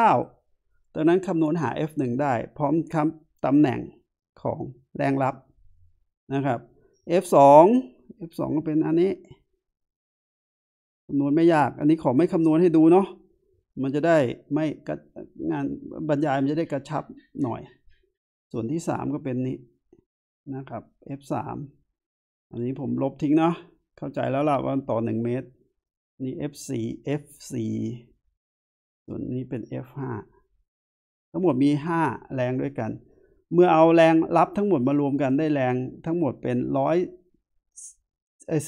Speaker 1: 2.09ดังนั้นคำนวณหา F1 ได้ พร้อมคำตำแหน่งของแรงรับนะครับ F2 F2 ก็เป็นอันนี้คำนวณไม่ยาก อันนี้ขอไม่คำนวณให้ดูเนาะมันจะได้ไม่งานบรรยายมันจะได้กระชับหน่อย ส่วนที่3ก็เป็นนี้นะครับ F3 อันนี้ผมลบทิ้งเนาะเข้าใจแล้วล่ะว่าต่อ1เมตร นี่ F4 F4 ส่วนนี้เป็น F5 ทั้งหมดมี 5 แรงด้วยกัน เมื่อเอาแรงรับทั้งหมดมารวมกันได้แรงทั้งหมดเป็นร้อย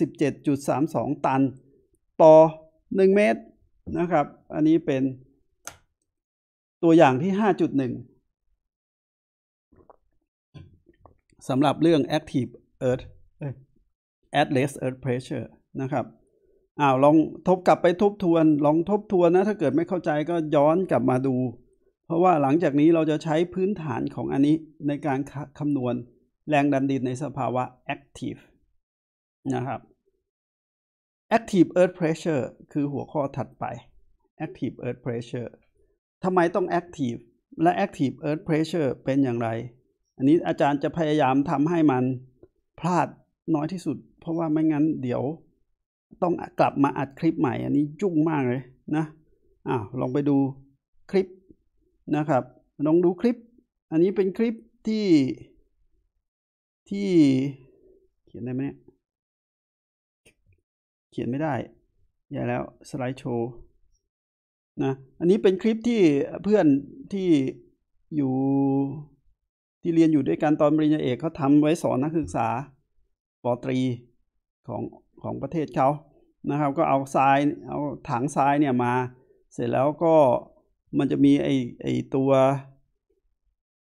Speaker 1: สิบเจ็ดจุดสามสองตัน ต่อ1เมตรนะครับ อันนี้เป็นตัวอย่างที่5.1สำหรับเรื่อง active earth at rest earth pressure นะครับอ้าวลองทบกลับไปทบทวน ลองทบทวนนะ ถ้าเกิดไม่เข้าใจก็ย้อนกลับมาดู เพราะว่าหลังจากนี้เราจะใช้พื้นฐานของอันนี้ในการคำนวณแรงดันดินในสภาวะ active นะครับ active earth pressure คือหัวข้อถัดไป active earth pressure ทำไมต้อง active และ active earth pressure เป็นอย่างไร อันนี้อาจารย์จะพยายามทำให้มันพลาดน้อยที่สุด ราะว่าไม่งั้นเดี๋ยวต้องกลับมาอัดคลิปใหม่ อันนี้ยุ่งมากเลยนะอ้าวลองไปดูคลิปนะครับลองดูคลิป อันนี้เป็นคลิปที่ที่เขียนได้ไหมเนี่ยเขียนไม่ได้อย่าแล้วสไลด์โชว์นะอันนี้เป็นคลิปที่เพื่อนที่อยู่ที่เรียนอยู่ด้วยกันตอนปริญญาเอกเขาทำไว้สอนนักศึกษาปตรี ของของประเทศเขานะครับ ก็เอาทรายเอาถังทรายเนี่ยมา เสร็จแล้วก็มันจะมีไอไอตัว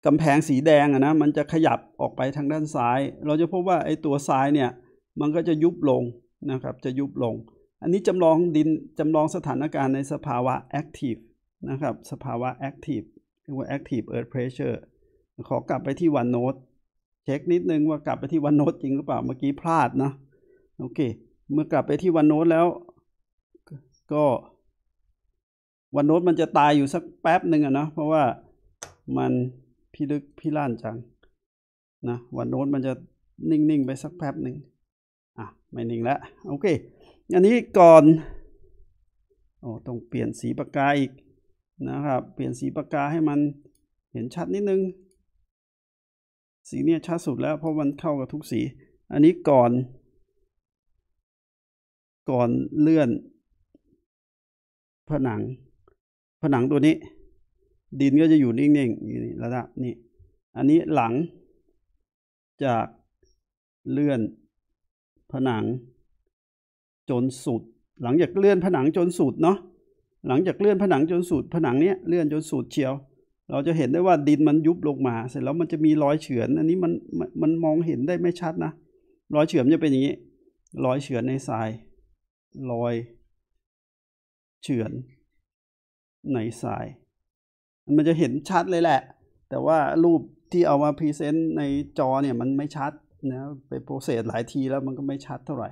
Speaker 1: กำแพงสีแดงอะนะมันจะขยับออกไปทางด้านซ้าย เราจะพบว่าไอตัวทรายเนี่ยมันก็จะยุบลงนะครับจะยุบลง อันนี้จำลองดินจำลองสถานการณ์ในสภาวะ active นะครับสภาวะ active เรียกว่า active earth pressure ขอกลับไปที่ OneNote เช็คนิดนึงว่ากลับไปที่ OneNote จริงหรือเปล่าเมื่อกี้พลาดนะ โอเค เมื่อกลับไปที่ OneNote แล้ว ก็ OneNote มันจะตายอยู่สักแป๊บหนึ่งอะนะเพราะว่ามันพิลึกพิลั่นจังนะ OneNote มันจะนิ่ง ๆ ไปสักแป๊บหนึ่งอะ ไม่นิ่งแล้ว โอเค อันนี้ก่อนโอ้ต้องเปลี่ยนสีปากกาอีกนะครับ เปลี่ยนสีปากกาให้มันเห็นชัดนิดนึง สีเนี่ยชัดสุดแล้วเพราะมันเข้ากับทุกสี อันนี้ก่อน ก่อนเลื่อน ผนัง ผนังตัวนี้ ดินก็จะอยู่นิ่งๆอยู่นี่ระดับนี้ อันนี้หลังจากเลื่อนผนัง จนสุด หลังจากเลื่อนผนังจนสุดเนาะหลังจากเลื่อนผนังจนสุดผนังเนี้ยเลื่อนจนสุดเชียว เราจะเห็นได้ว่าดินมันยุบลงมา เสร็จแล้วมันจะมีรอยเฉือน อันนี้มันมันมองเห็นได้ไม่ชัดนะรอยเฉือนจะเป็นอย่างนี้รอยเฉือนในทราย รอย เฉือนในทราย มันจะเห็นชัดเลยแหละ แต่ว่ารูปที่เอามา present ในจอเนี่ยมันไม่ชัดนะไป process หลายทีแล้วมันก็ไม่ชัดเท่าไหร่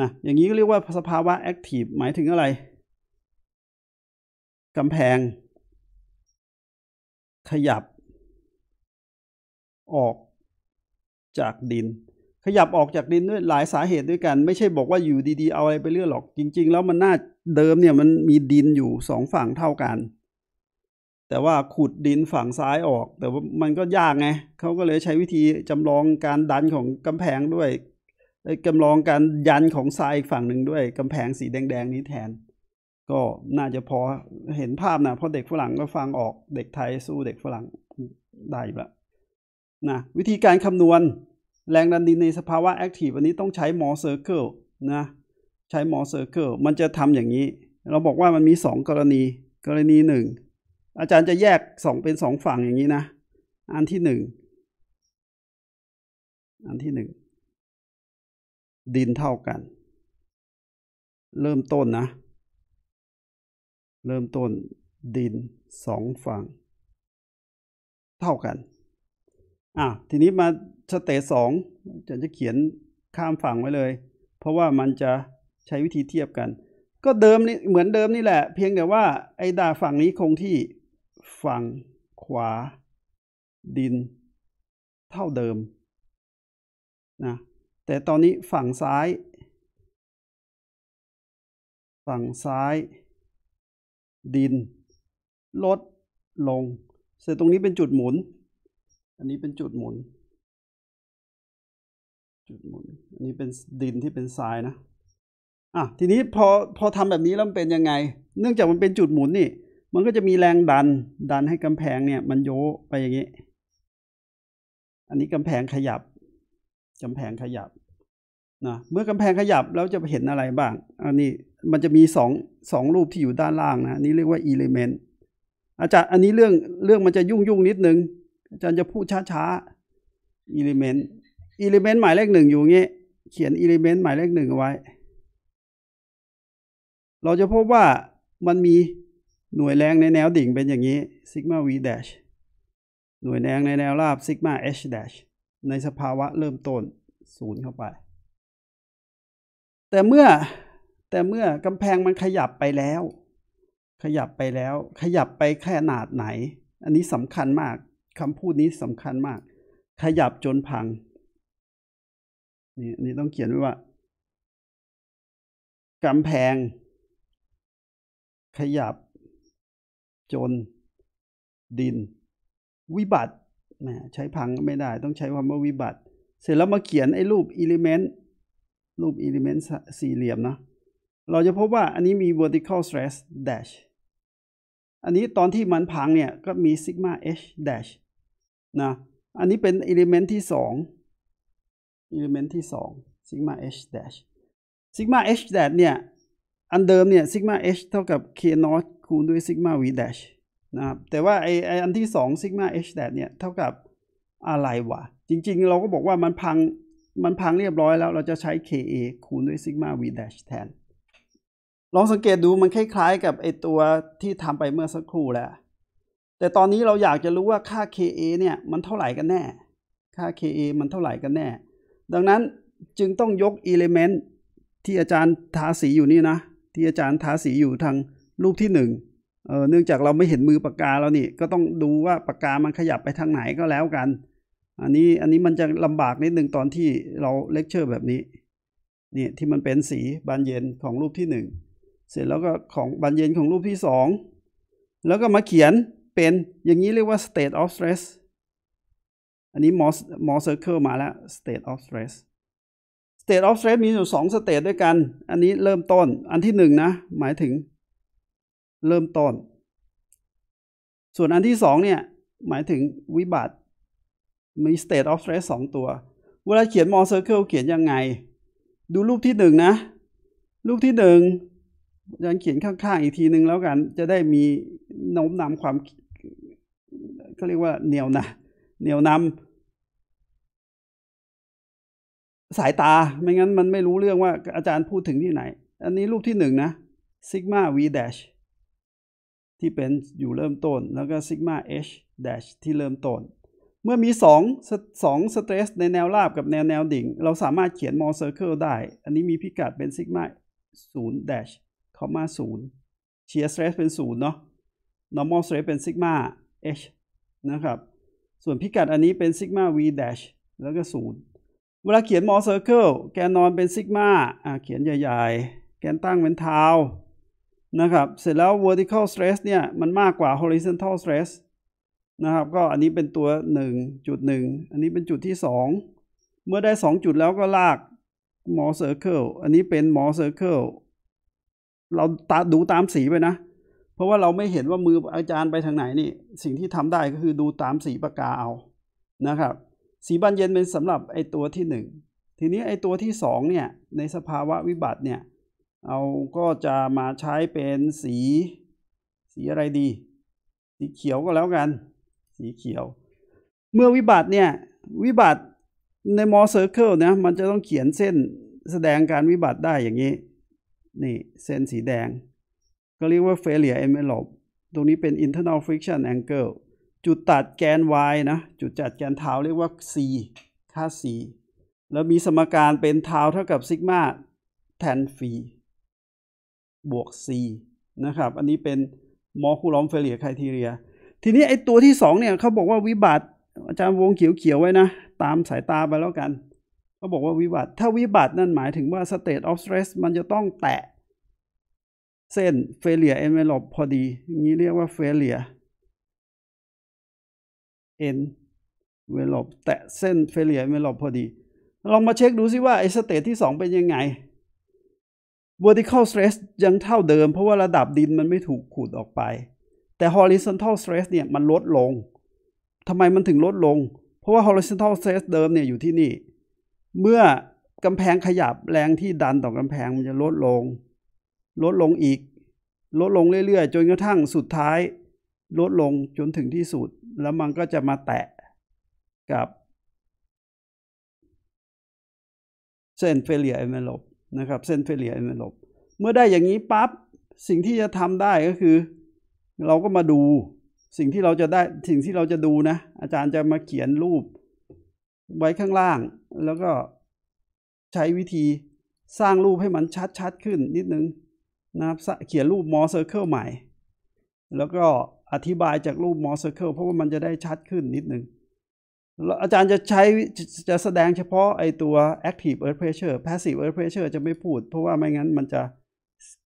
Speaker 1: นะอย่างนี้ก็เรียกว่าสภาวะ active หมายถึงอะไรกำแพง ขยับ ออกจากดิน ขยับออกจากดินด้วยหลายสาเหตุด้วยกัน ไม่ใช่บอกว่าอยู่ดีๆ เอาอะไรไปเรื่อยหรอก จริง ๆ แล้วมันน่าเดิมเนี่ยมันมีดินอยู่สองฝั่งเท่ากัน แต่ว่าขุดดินฝั่งซ้ายออก แต่ว่ามันก็ยากไงเขาก็เลยใช้วิธีจำลองการดันของกำแพงด้วยจำลองการยันของทรายอีกฝั่งหนึ่งด้วยกำแพงสีแดง ๆ นี้แทน ก็น่าจะพอเห็นภาพนะเพราะเด็กฝรั่งก็ฟังออกเด็กไทยสู้เด็กฝรั่งได้ละนะวิธีการคำนวณ แรงดันดินในสภาวะ active วันนี้ต้องใช้ Mohr circle นะใช้ Mohr circle มันจะทำอย่างนี้ เราบอกว่ามันมี 2 กรณี กรณีหนึ่งอาจารย์จะแยกสองเป็นสองฝั่งอย่างนี้นะ อันที่หนึ่งอันที่หนึ่งดินเท่ากัน เริ่มต้นนะ เริ่มต้นดินสองฝั่ง เท่ากัน อะทีนี้มา stage สองจะจะเขียนข้ามฝั่งไว้เลย เพราะว่ามันจะใช้วิธีเทียบกัน ก็เดิมนี่เหมือนเดิมนี่แหละ เพียงแต่ว่าไอ้ดาฝั่งนี้คงที่ฝั่งขวา ดิน เท่าเดิมนะแต่ตอนนี้ฝั่งซ้าย ฝั่งซ้าย ดิน ลดลง เสร็จตรงนี้เป็นจุดหมุน อันนี้เป็นจุดหมุน จุดหมุน อันนี้เป็นดินที่เป็นทรายนะ อะ ทีนี้พอพอทำแบบนี้แล้วมันเป็นยังไง เนื่องจากมันเป็นจุดหมุนนี่ มันก็จะมีแรงดัน ดันให้กำแพงเนี่ย มันโย้ไปอย่างนี้ อันนี้กำแพงขยับกำแพงขยับนะเมื่อกำแพงขยับแล้วจะเห็นอะไรบ้าง อันนี้มันจะมีสองสองรูปที่อยู่ด้านล่างนะนี่เรียกว่า element อาจารย์อันนี้เรื่องเรื่องมันจะยุ่งยุ่งนิดนึง อาจารย์จะพูดช้าช้า element element หมายเลขหนึ่งอยู่เงี้ยเขียน element หมายเลขหนึ่งไว้ เราจะพบว่ามันมีหน่วยแรงในแนวดิ่งเป็นอย่างนี้ซิกมา v dash หน่วยแรงในแนวราบซิกมา h dash ในสภาวะเริ่มต้นศูนย์เข้าไป แต่เมื่อแต่เมื่อกำแพงมันขยับไปแล้ว ขยับไปแล้ว ขยับไปแค่ขนาดไหน อันนี้สำคัญมาก คำพูดนี้สำคัญมาก ขยับจนพัง นี่นี่ต้องเขียนไว้ว่ากำแพง ขยับ จน ดิน วิบัติใช้พังก็ไม่ได้ ต้องใช้คำว่าวิบัติ เสร็จแล้วมาเขียนไอ้รูปอิเลเมนต์รูปอิเลเมนต์สี่เหลี่ยมนะเราจะพบว่าอันนี้มี vertical stress dash อันนี้ตอนที่มันพังเนี่ยก็มี sigma h dash นะอันนี้เป็น element ที่สอง element ที่สอง sigma h dash sigma h dash เนี่ย อันเดิมเนี่ย sigma h เท่ากับ k naught คูณด้วย sigma v dash นะครับแต่ว่าไอ้ไอ้อันที่สอง sigma h dash เนี่ย เท่ากับอะไรวะ จริง ๆ เราก็บอกว่ามันพังมันพังเรียบร้อยแล้วเราจะใช้ Ka คูณด้วยซิกมา V dash แทน ลองสังเกตดูมันคล้ายๆกับไอ้ตัวที่ทำไปเมื่อสักครู่แล้ว แต่ตอนนี้เราอยากจะรู้ว่าค่า Ka เนี่ยมันเท่าไหร่กันแน่ ค่า Ka มันเท่าไหร่กันแน่ ดังนั้นจึงต้องยก element ที่อาจารย์ทาสีอยู่นี่นะ ที่อาจารย์ทาสีอยู่ทางรูปที่หนึ่งเนื่องจากเราไม่เห็นมือปากกาแล้วนี่ ก็ต้องดูว่าปากกามันขยับไปทางไหนก็แล้วกัน อันนี้อันนี้มันจะลำบากนิดหนึ่งตอนที่เราเลคเชอร์แบบนี้นี่ที่มันเป็นสีบานเย็นของรูปที่หนึ่งเสร็จแล้วก็ของบานเย็นของรูปที่สองแล้วก็มาเขียน เป็นอย่างนี้เรียกว่า state of stress อันนี้ Mohr's Mohr circle มาแล้ว state of stress state of stress มีอยู่สอง state ด้วยกัน อันนี้เริ่มต้น อันที่หนึ่งนะ หมายถึงเริ่มต้น ส่วนอันที่สองเนี่ย หมายถึงวิบัติ มี state of stress สองตัว เวลาเขียน more circle เขียนยังไง ดูรูปที่หนึ่งนะ รูปที่หนึ่งยังเขียนข้างๆอีกทีหนึ่งแล้วกัน จะได้มีโน้มนำความ เขาเรียกว่าเหนียวนะเหนียวนำสายตาไม่งั้นมันไม่รู้เรื่องว่าอาจารย์พูดถึงที่ไหน อันนี้รูปที่หนึ่งนะ sigma v dash ที่เป็นอยู่เริ่มต้น แล้วก็ sigma h dash ที่เริ่มต้น เมื่อมีสองสอง stress ในแนวราบกับแนวแนวดิ่ง เราสามารถเขียน Mohr circle ได้ อันนี้มีพิกัดเป็น sigma ศูนย์ dash comma ศูนย์ shear stress เป็นศูนย์เนาะ normal stress เป็นซิกมา h นะครับ ส่วนพิกัดอันนี้เป็นซิกมา v dash แล้วก็ศูนย์เวลาเขียน Mohr circle แกนนอนเป็น sigma เขียนใหญ่ๆ แกนตั้งเป็น tauนะครับ เสร็จแล้ว vertical stress เนี่ยมันมากกว่า horizontal stress นะครับ ก็อันนี้เป็นตัว 1.1 อันนี้เป็นจุดที่ 2 เมื่อได้ 2 จุดแล้วก็ลาก Mohr circle อันนี้เป็น Mohr circle เราตาดูตามสีไปนะ เพราะว่าเราไม่เห็นว่ามืออาจารย์ไปทางไหนนี่ สิ่งที่ทำได้ก็คือดูตามสีปากกาเอานะครับ สีบานเย็นเป็นสำหรับไอ้ตัวที่ 1 ทีนี้ไอ้ตัวที่2เนี่ยในสภาวะวิบัติเนี่ยเอาก็จะมาใช้เป็นสี สีอะไรดี สีเขียวก็แล้วกัน สีเขียว เมื่อวิบัติเนี่ยวิบัติในมอเซอร์เคิลนะมันจะต้องเขียนเส้นแสดงการวิบัติได้อย่างนี้ นี่เส้นสีแดง ก็เรียกว่า failure envelope ตรงนี้เป็น internal friction angle จุดตัดแกน y นะ จุดจัดแกนเท้าเรียกว่า c ค่า c แล้วมีสมการเป็นเท้าเท่ากับซิกมา tan phi บวก c นะครับ อันนี้เป็นมอคูลอมเฟเลียไคทีเรีย ทีนี้ไอตัวที่ 2 เนี่ยเขาบอกว่าวิบัติ อาจารย์วงเขียวๆไว้นะ ตามสายตาไปแล้วกันเขาบอกว่าวิบัติ ถ้าวิบัตินั่นหมายถึงว่า state of stress มันจะต้องแตะ เส้น failure envelope พอดีอย่างนี้เรียกว่า failure envelope แตะเส้น failure envelope พอดี ลองมาเช็คดูซิว่าไอ้สเตทที่ 2 เป็นยังไง vertical stress ยังเท่าเดิม เพราะว่าระดับดินมันไม่ถูกขูดออกไป แต่ horizontal stress เนี่ยมันลดลงทำไมมันถึงลดลง เพราะว่า horizontal stress เดิมเนี่ยอยู่ที่นี่ เมื่อกำแพงขยับแรงที่ดันต่อกำแพงมันจะลดลง ลดลงอีก ลดลงเรื่อยๆ จนกระทั่งสุดท้าย ลดลงจนถึงที่สุด แล้วมันก็จะมาแตะกับเส้น failure envelope นะครับเส้น failure envelope เมื่อได้อย่างนี้ปั๊บสิ่งที่จะทำได้ก็คือ เราก็มาดูสิ่งที่เราจะได้สิ่งที่เราจะดูนะ อาจารย์จะมาเขียนรูปไว้ข้างล่าง แล้วก็ใช้วิธีสร้างรูปให้มันชัดๆขึ้นนิดนึง นะครับเขียนรูป Mohr circle ใหม่ แล้วก็อธิบายจากรูป Mohr circle เพราะว่ามันจะได้ชัดขึ้นนิดนึงแล้วอาจารย์จะใช้จะแสดงเฉพาะไอ้ตัว active earth pressure passive earth pressure จะไม่พูด เพราะว่าไม่งั้นมันจะ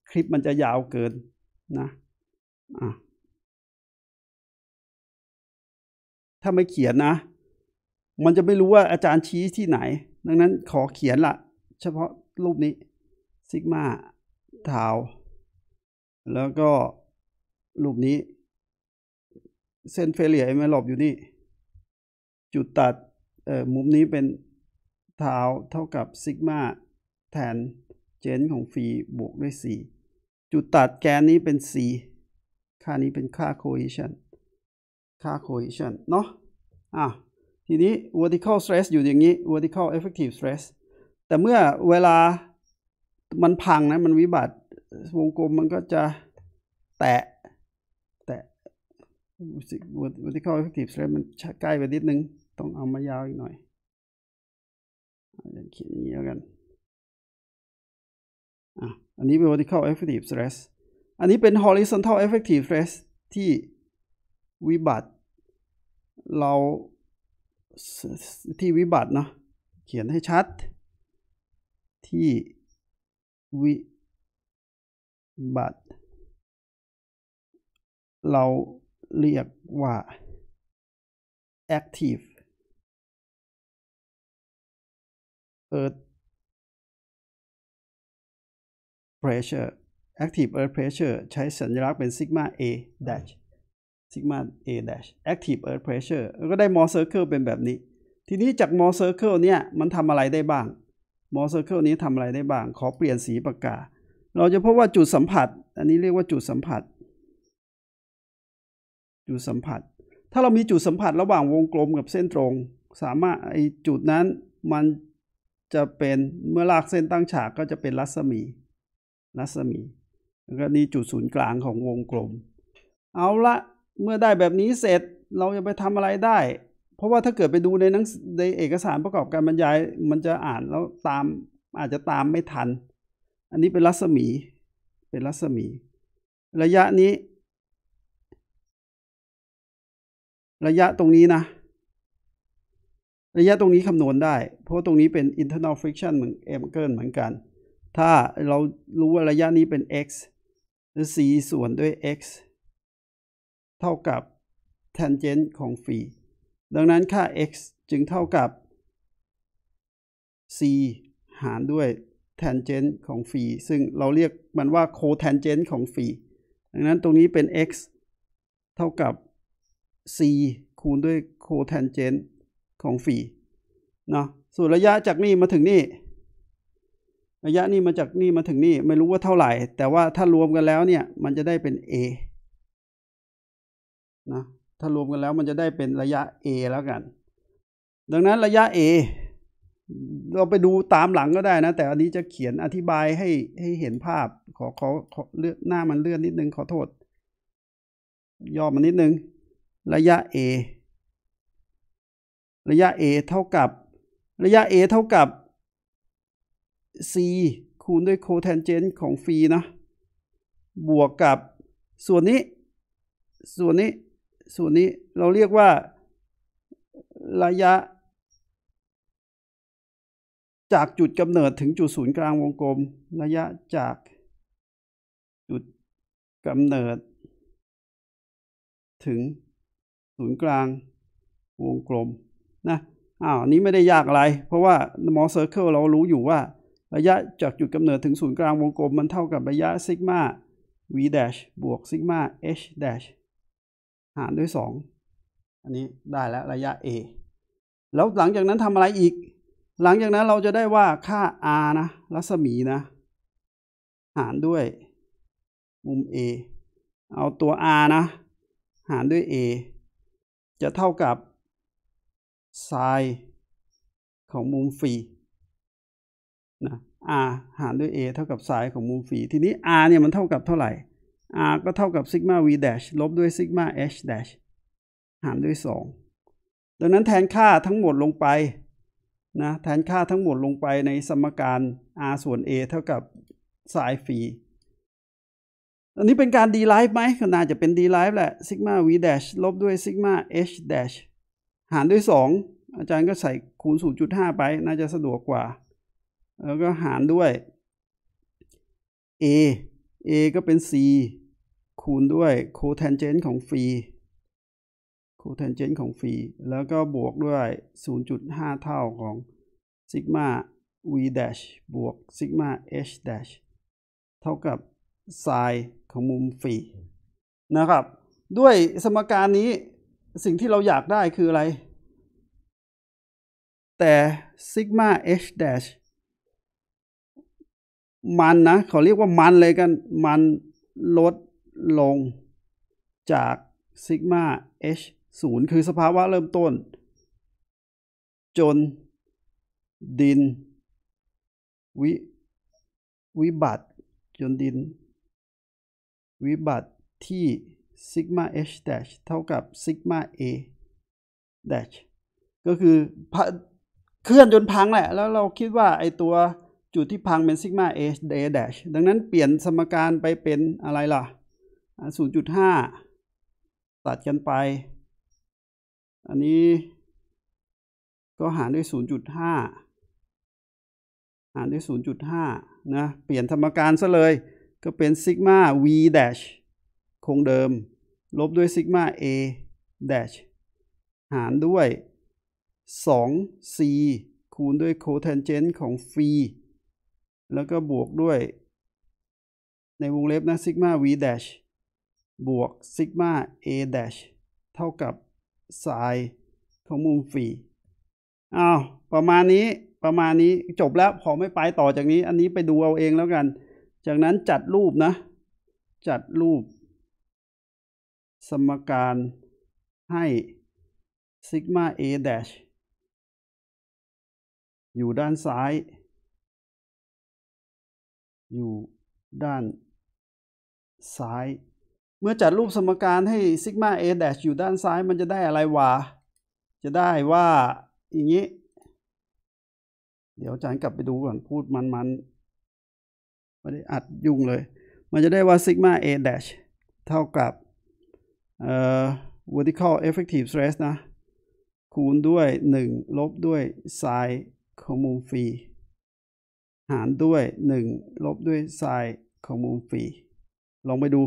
Speaker 1: คลิปมันจะยาวเกินนะอะถ้าไม่เขียนนะ มันจะไม่รู้ว่าอาจารย์ชี้ที่ไหน ดังนั้นขอเขียนละเฉพาะรูปนี้ซิกมา ท้าแล้วก็รูปนี้ เส้นเฟเลียไม่หลบอยู่นี่ จุดตัดเอ่อมุมนี้เป็นเท้าเท่ากับซิกมาแทนเจนของฟีบวกด้วย 4 จุดตัดแกนนี้เป็น 4 ค่านี้เป็นค่า cohesion ค่า cohesion เนาะอะทีนี้ vertical stress อยู่อย่างนี้ vertical effective stress แต่เมื่อเวลา มันพังนะ มันวิบัติ วงกลมมันก็จะแตะ แตะ vertical effective stress มันใกล้ไปนิดนึง ต้องเอามายาวอีกหน่อยเขียนอย่างนี้แล้วกันอะอันนี้เป็น vertical effective stress อันนี้เป็น horizontal effective stress ที่วิบัติเราที่วิบัติเนาะเขียนให้ชัด ที่ วิบัติ เราเรียกว่า active earth pressure active earth pressure ใช้สัญลักษณ์เป็น sigma a dash sigma a dash active earth pressure ก็ได้มอ circle เป็นแบบนี้ ทีนี้จากมอ circle เนี่ย มันทำอะไรได้บ้าง มอ circle นี้ทำอะไรได้บ้าง ขอเปลี่ยนสีปากกา เราจะพบว่าจุดสัมผัส อันนี้เรียกว่าจุดสัมผัส จุดสัมผัส ถ้าเรามีจุดสัมผัสระหว่างวงกลมกับเส้นตรง สามารถไอจุดนั้นมันจะเป็นเมื่อลากเส้นตั้งฉากก็จะเป็นรัศมี รัศมี แล้วก็นี่จุดศูนย์กลางของวงกลม เอาละเมื่อได้แบบนี้เสร็จเราจะไปทำอะไรได้ เพราะว่าถ้าเกิดไปดูในหนังในเอกสารประกอบการบรรยาย มันจะอ่านแล้วตามอาจจะตามไม่ทัน อันนี้เป็นรัศมีเป็นรัศมี ระยะนี้ ระยะตรงนี้นะ ระยะตรงนี้คำนวณได้ เพราะตรงนี้เป็น internal friction เหมือนเอมเกิลเหมือนกัน ถ้าเรารู้ว่าระยะนี้เป็น x และ c ส่วนด้วย x เท่ากับ tangent ของฟี ดังนั้นค่า x จึงเท่ากับ c หารด้วย tangent ของฟีซึ่งเราเรียกมันว่า cotangent ของฟีดังนั้นตรงนี้เป็น x เท่ากับ c คูณด้วย cotangent ของฟีเนาะส่วนระยะจากนี่มาถึงนี่ ระยะนี่มาจากนี่มาถึงนี่ไม่รู้ว่าเท่าไหร่ แต่ว่าถ้ารวมกันแล้วเนี่ย มันจะได้เป็น a นะ ถ้ารวมกันแล้วมันจะได้เป็นระยะ a แล้วกัน ดังนั้นระยะ a เราไปดูตามหลังก็ได้นะ แต่อันนี้จะเขียนอธิบายให้ให้เห็นภาพ ขอขอขอเลื่อนหน้ามันเลื่อนนิดนึงขอโทษ ย่อมานิดนึง ระยะ a ระยะ a เท่ากับ ระยะ a เท่ากับ c คูณด้วย cotangent ของฟีนะ บวกกับส่วนนี้ ส่วนนี้ ส่วนนี้เราเรียกว่าระยะ จากจุดกำเนิดถึงจุดศูนย์กลางวงกลม ระยะจากจุดกำเนิด ถึงศูนย์กลางวงกลมนะอ้าวนี้ไม่ได้ยากอะไร เพราะว่า small circle เรารู้อยู่ว่า ระยะจากจุดกำเนิดถึงศูนย์กลางวงกลม มันเท่ากับระยะซิกมา v บวกซิกมา h dash หารด้วย 2 อันนี้ได้แล้วระยะ a แล้วหลังจากนั้นทำอะไรอีก หลังจากนั้นเราจะได้ว่าค่า r นะ รัศมีนะ หารด้วยมุม a เอาตัว r นะ หารด้วย a จะเท่ากับไซน์ของมุมฟีนะ r หารด้วย a เท่ากับไซน์ของมุมฟีทีนี้ r เนี่ยมันเท่ากับเท่าไหร่ r ก็เท่ากับซิกมา v dash ลบด้วยซิกมา h dash หารด้วย 2 ดังนั้นแทนค่าทั้งหมดลงไปนะแทนค่าทั้งหมดลงไปในสมการ r ส่วน a เท่ากับ sine phi อันนี้เป็นการ derive ไหมก็น่าจะเป็นดีไลฟ์แหละซิกมา v dash ลบด้วยซิกมา h dash หารด้วย 2 อาจารย์ก็ใส่คูณ 0.5 ไป น่าจะสะดวกกว่า แล้วก็หารด้วย a a ก็เป็น c คูณด้วย cotangent ของฟี cotangent ของฟีแล้วก็บวกด้วย 0.5 เท่าของซิกมา v dash บวกซิกมา h dash เท่ากับไซน์ของมุมฟีนะครับ ด้วยสมการนี้สิ่งที่เราอยากได้คืออะไร แต่ซิกมา h dash มันนะเขาเรียกว่ามันเลยกัน มันลดลงจากซิกมา h 0คือสภาวะเริ่มต้น จนดิน วิวิบัติ จนดิน วิบัติที่ซิกมา h เท่ากับซิกมา a ก็คือเคลื่อนจนพังแหละ แล้วเราคิดว่าไอตัว จุดที่พังเป็นซิกมา a dash ดังนั้นเปลี่ยนสมการไปเป็นอะไรล่ะ 0.5 ตัดกันไป อันนี้ก็หารด้วย 0.5 หารด้วย 0.5 นะ เปลี่ยนสมการซะเลย ก็เป็นซิกมา v dash คงเดิม ลบด้วยซิกมา a dash หารด้วย 2c คูณด้วย cotangent ของฟี แล้วก็บวกด้วยในวงเล็บนะซิกมา v dash บวกซิกมา a dash เท่ากับไซน์ของมุมฟีอ้าวประมาณนี้ประมาณนี้จบแล้วขอไม่ไปต่อจากนี้ อันนี้ไปดูเอาเองแล้วกัน จากนั้นจัดรูปนะ จัดรูป สมการให้ซิกมา a dash อยู่ด้านซ้าย อยู่ด้านซ้าย เมื่อจัดรูปสมการให้ซิกมา a dash อยู่ด้านซ้ายมันจะได้อะไรวะ จะได้ว่าอย่างนี้ เดี๋ยวอาจารย์กลับไปดูก่อนพูดมันๆไม่ได้อัดยุ่งเลย มันจะได้ว่าซิกมา a dash เท่ากับเอ่อ vertical effective stress นะ คูณด้วย 1 ลบด้วย sin ของมุมฟรี หารด้วย 1 ลบด้วย sin ของมุมฟรีลองไปดู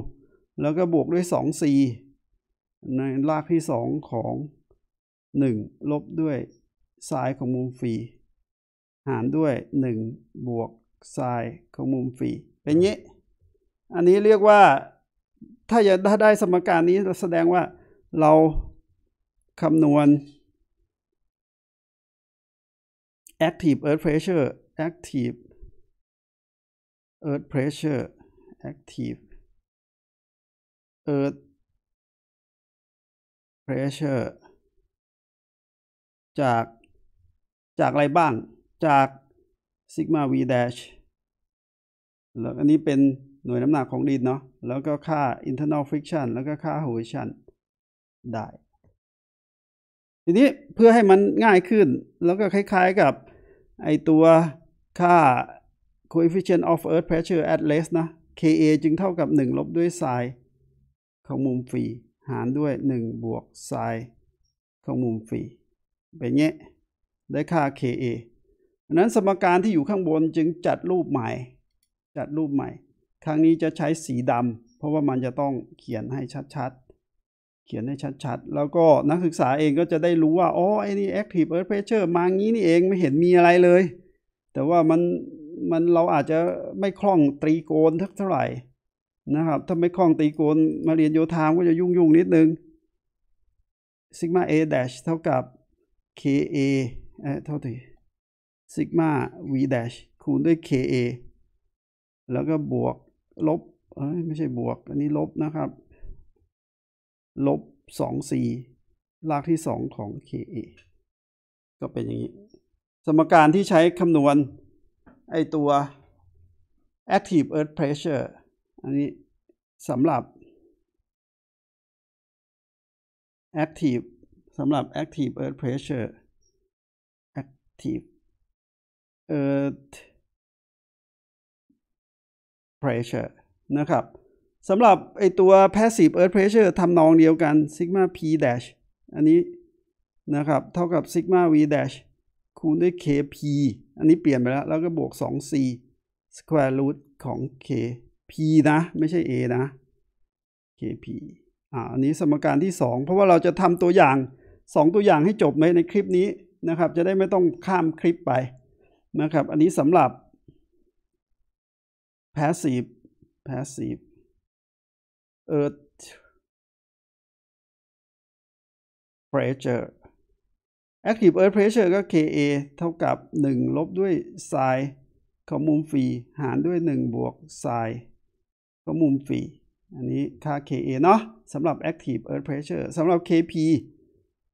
Speaker 1: แล้วก็บวกด้วย 2c ในรากที่ 2 ของ 1 ลบด้วย sin ของมุมฟรีหารด้วย 1 บวก sin ของมุมฟรีเป็นงี้ อันนี้เรียกว่าถ้าจะถ้าได้สมการนี้แสดงว่าเราคำนวณ active earth pressure active earth pressure active earth pressure จากจากอะไรบ้าง จาก sigma v dash แล้วอันนี้เป็นหน่วยน้ำหนักของดินเนาะ แล้วก็ค่า internal friction แล้วก็ค่า cohesion ได้ ทีนี้เพื่อให้มันง่ายขึ้น แล้วก็คล้ายๆกับไอตัวค่า coefficient of earth pressure at rest นะ Ka จึงเท่ากับ 1 ลบด้วย sin ของมุมฟรีหารด้วย 1 บวก sin ของมุมฟรีเป็นเงี้ยได้ค่า Ka ดังนั้นสมการที่อยู่ข้างบนจึงจัดรูปใหม่ จัดรูปใหม่ ครั้งนี้จะใช้สีดำเพราะว่ามันจะต้องเขียนให้ชัดๆ เขียนให้ชัดๆ แล้วก็นักศึกษาเองก็จะได้รู้ว่า อ๋อไอ้นี่ active earth pressure มางี้นี่เองไม่เห็นมีอะไรเลย แต่ว่ามัน มันเราอาจจะไม่คล่องตรีโกณเท่าไหร่นะครับ ถ้าไม่คล่องตรีโกณมาเรียนโยธามก็จะยุ่งยุ่งนิดนึง sigma a dash เท่ากับ ka เอ่อเท่าที่ sigma v dash คูณด้วย ka แล้วก็บวกลบเอ้ยไม่ใช่บวก อันนี้ลบนะครับ ลบ 2c รากที่2ของ ka ก็เป็นอย่างนี้ สมการที่ใช้คำนวณ ไอตัว active earth pressure อันนี้สำหรับ active สำหรับ active earth pressure active earth pressure นะครับสำหรับไอตัว passive earth pressure ทำนองเดียวกัน sigma p dash อันนี้นะครับ เท่ากับ sigma v dash คูณด้วย kp อันนี้เปลี่ยนไปแล้ว แล้วก็บวก 2c square root ของ kp นะ ไม่ใช่ a นะ kp อ่าอันนี้สมการที่ 2 เพราะว่าเราจะทำตัวอย่าง 2 ตัวอย่างให้จบไหมในคลิปนี้นะครับ จะได้ไม่ต้องข้ามคลิปไปนะครับ อันนี้สำหรับ passive passive earth pressure active earth pressure ก็ Ka เท่ากับ 1 ลบด้วย sin ของมุมฟรีหารด้วย 1 บวก sin ของมุมฟรีอันนี้ค่า Ka เนาะสำหรับ active earth pressure สำหรับ Kp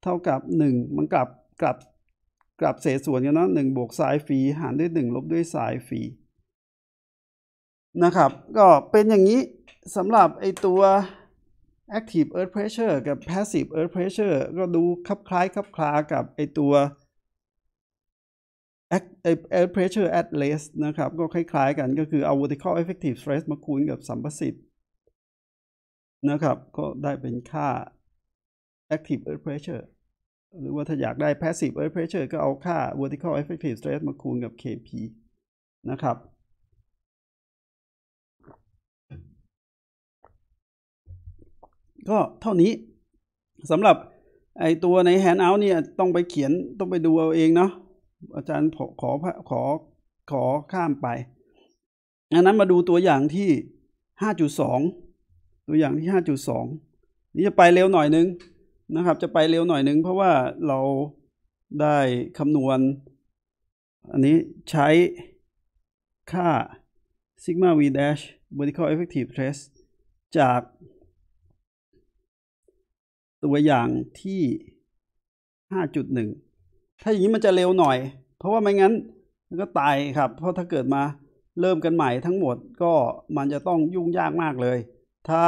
Speaker 1: เท่ากับ 1 มันกลับกลับกลับเศษส่วนกันเนาะ1บวก sin ฟรีหารด้วย 1 ลบด้วย sin ฟรีนะครับ ก็เป็นอย่างนี้สำหรับไอตัว active earth pressure กับ passive earth pressure ก็ดูคลับคล้ายคลับคลากับไอตัว earth pressure at rest นะครับ ก็คล้ายๆกันก็คือเอา vertical effective stress มาคูณกับสัมประสิทธิ์นะครับ ก็ได้เป็นค่า active earth pressure หรือว่าถ้าอยากได้ passive earth pressure ก็เอาค่า vertical effective stress มาคูณกับ kp นะครับ ก็เท่านี้สำหรับไอตัวใน handout เนี่ยต้องไปเขียนต้องไปดูเอาเองเนาะอาจารย์ขอขอขอขอข้ามไปอันนั้นมาดูตัวอย่างที่ 5.2 ตัวอย่างที่ 5.2 นี่จะไปเร็วหน่อยนึงนะครับ จะไปเร็วหน่อยนึง เพราะว่าเราได้คำนวณ อันนี้ใช้ค่า sigma v dash vertical effective stress จาก ตัวอย่างที่ 5.1 ถ้าอย่างนี้มันจะเร็วหน่อย เพราะว่าไม่งั้นมันก็ตายครับ เพราะถ้าเกิดมาเริ่มกันใหม่ทั้งหมดก็มันจะต้องยุ่งยากมากเลย ถ้า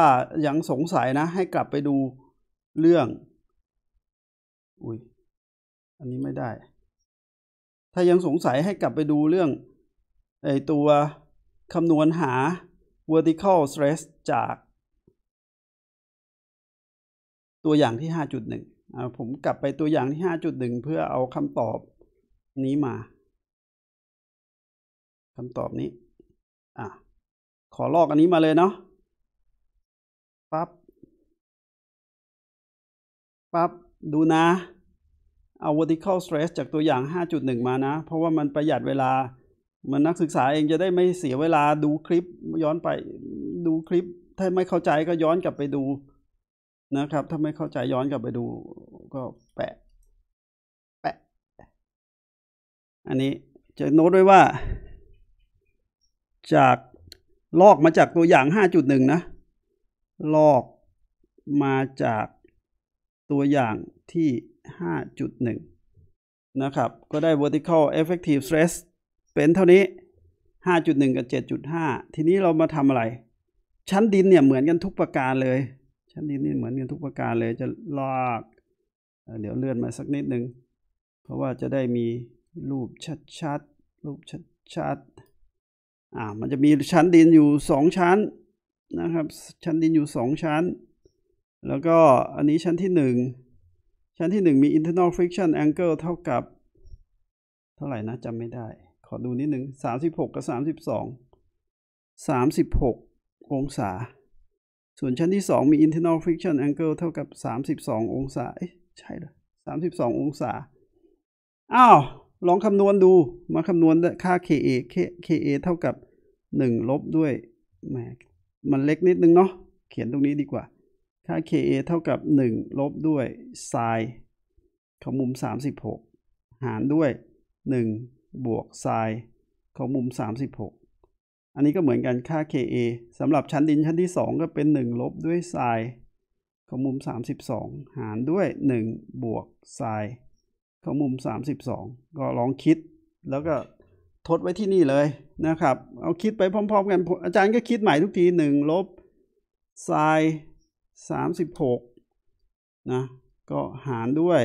Speaker 1: ยังสงสัยนะ ให้กลับไปดูเรื่อง อุ้ย อันนี้ไม่ได้ ถ้ายังสงสัยให้กลับไปดูเรื่องไอตัวคำนวณหา vertical stress จาก ตัวอย่างที่ 5.1อ่าผมกลับไปตัวอย่างที่ 5.1 เพื่อเอาคำตอบนี้มาคำตอบนี้อะขอลอกอันนี้มาเลยเนาะปั๊บปั๊บดูนะ เอา vertical stress จากตัวอย่าง 5.1 มานะ เพราะว่ามันประหยัดเวลา มันนักศึกษาเองจะได้ไม่เสียเวลาดูคลิปย้อนไปดูคลิป ถ้าไม่เข้าใจก็ย้อนกลับไปดู นะครับ ถ้าไม่เข้าใจย้อนกลับไปดูก็แปะ แปะ อันนี้จะโน้ตไว้ว่า จากลอกมาจากตัวอย่าง 5.1 นะ ลอกมาจากตัวอย่างที่ 5.1 นะครับ ก็ได้ vertical effective stress เป็นเท่านี้ 5.1 กับ 7.5 ทีนี้เรามาทำอะไร ชั้นดินเนี่ยเหมือนกันทุกประการเลย ชั้นดินนี่เหมือนกันทุกประการเลยจะลากเอ่อเดี๋ยวเลื่อนมาสักนิดหนึ่งเพราะว่าจะได้มีรูปชัดๆรูปชัดๆอ่ามันจะมีชั้นดินอยู่สองชั้นนะครับ ชั้นดินอยู่สองชั้น แล้วก็อันนี้ชั้นที่หนึ่งชั้นที่หนึ่งมี internal friction angle เท่ากับ เท่าไหร่นะจำไม่ได้ ขอดูนิดหนึ่งสามสิบหกกับสามสิบสองสามสิบหกองศา ส่วนชั้นที่สองมี internal friction angle เท่ากับสามสิบสององศา เอ๊ะ ใช่เหรอสามสิบสององศา อ้าว ลองคำนวณดู มาคำนวณค่า Ka Ka เท่ากับหนึ่งลบด้วยแหมมันเล็กนิดนึงเนาะ เขียนตรงนี้ดีกว่า ค่า Ka เท่ากับหนึ่งลบด้วย sin ของมุมสามสิบหกหารด้วยหนึ่งบวก sin ของมุมสามสิบหก อันนี้ก็เหมือนกันค่า Ka สำหรับชั้นดินชั้นที่สองก็เป็นหนึ่งลบด้วย sin ของมุมสามสิบสองหารด้วยหนึ่งบวก sin ของมุม 32 ก็ลองคิดแล้วก็ทดไว้ที่นี่เลยนะครับ เอาคิดไปพร้อม ๆ กัน อาจารย์ก็คิดใหม่ทุกที 1 ลบ sin 36 นะ ก็หารด้วย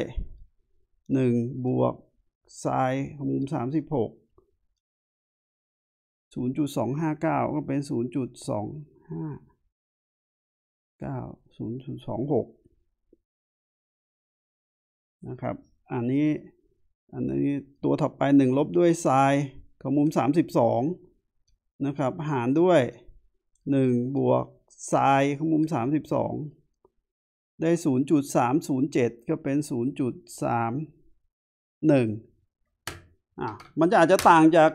Speaker 1: 1 บวก sin ของมุม 36 0.259ก็เป็น0.259 0.26นะครับ อันนี้ อันนี้ตัวถัดไปหนึ่งลบด้วยไซน์ของมุมสามสิบสองนะครับ หารด้วยหนึ่งบวกไซน์ของมุมสามสิบสองได้ศูนย์จุดสามศูนย์เจ็ดก็เป็นศูนย์จุดสามหนึ่งอะมันจะอาจจะต่างจาก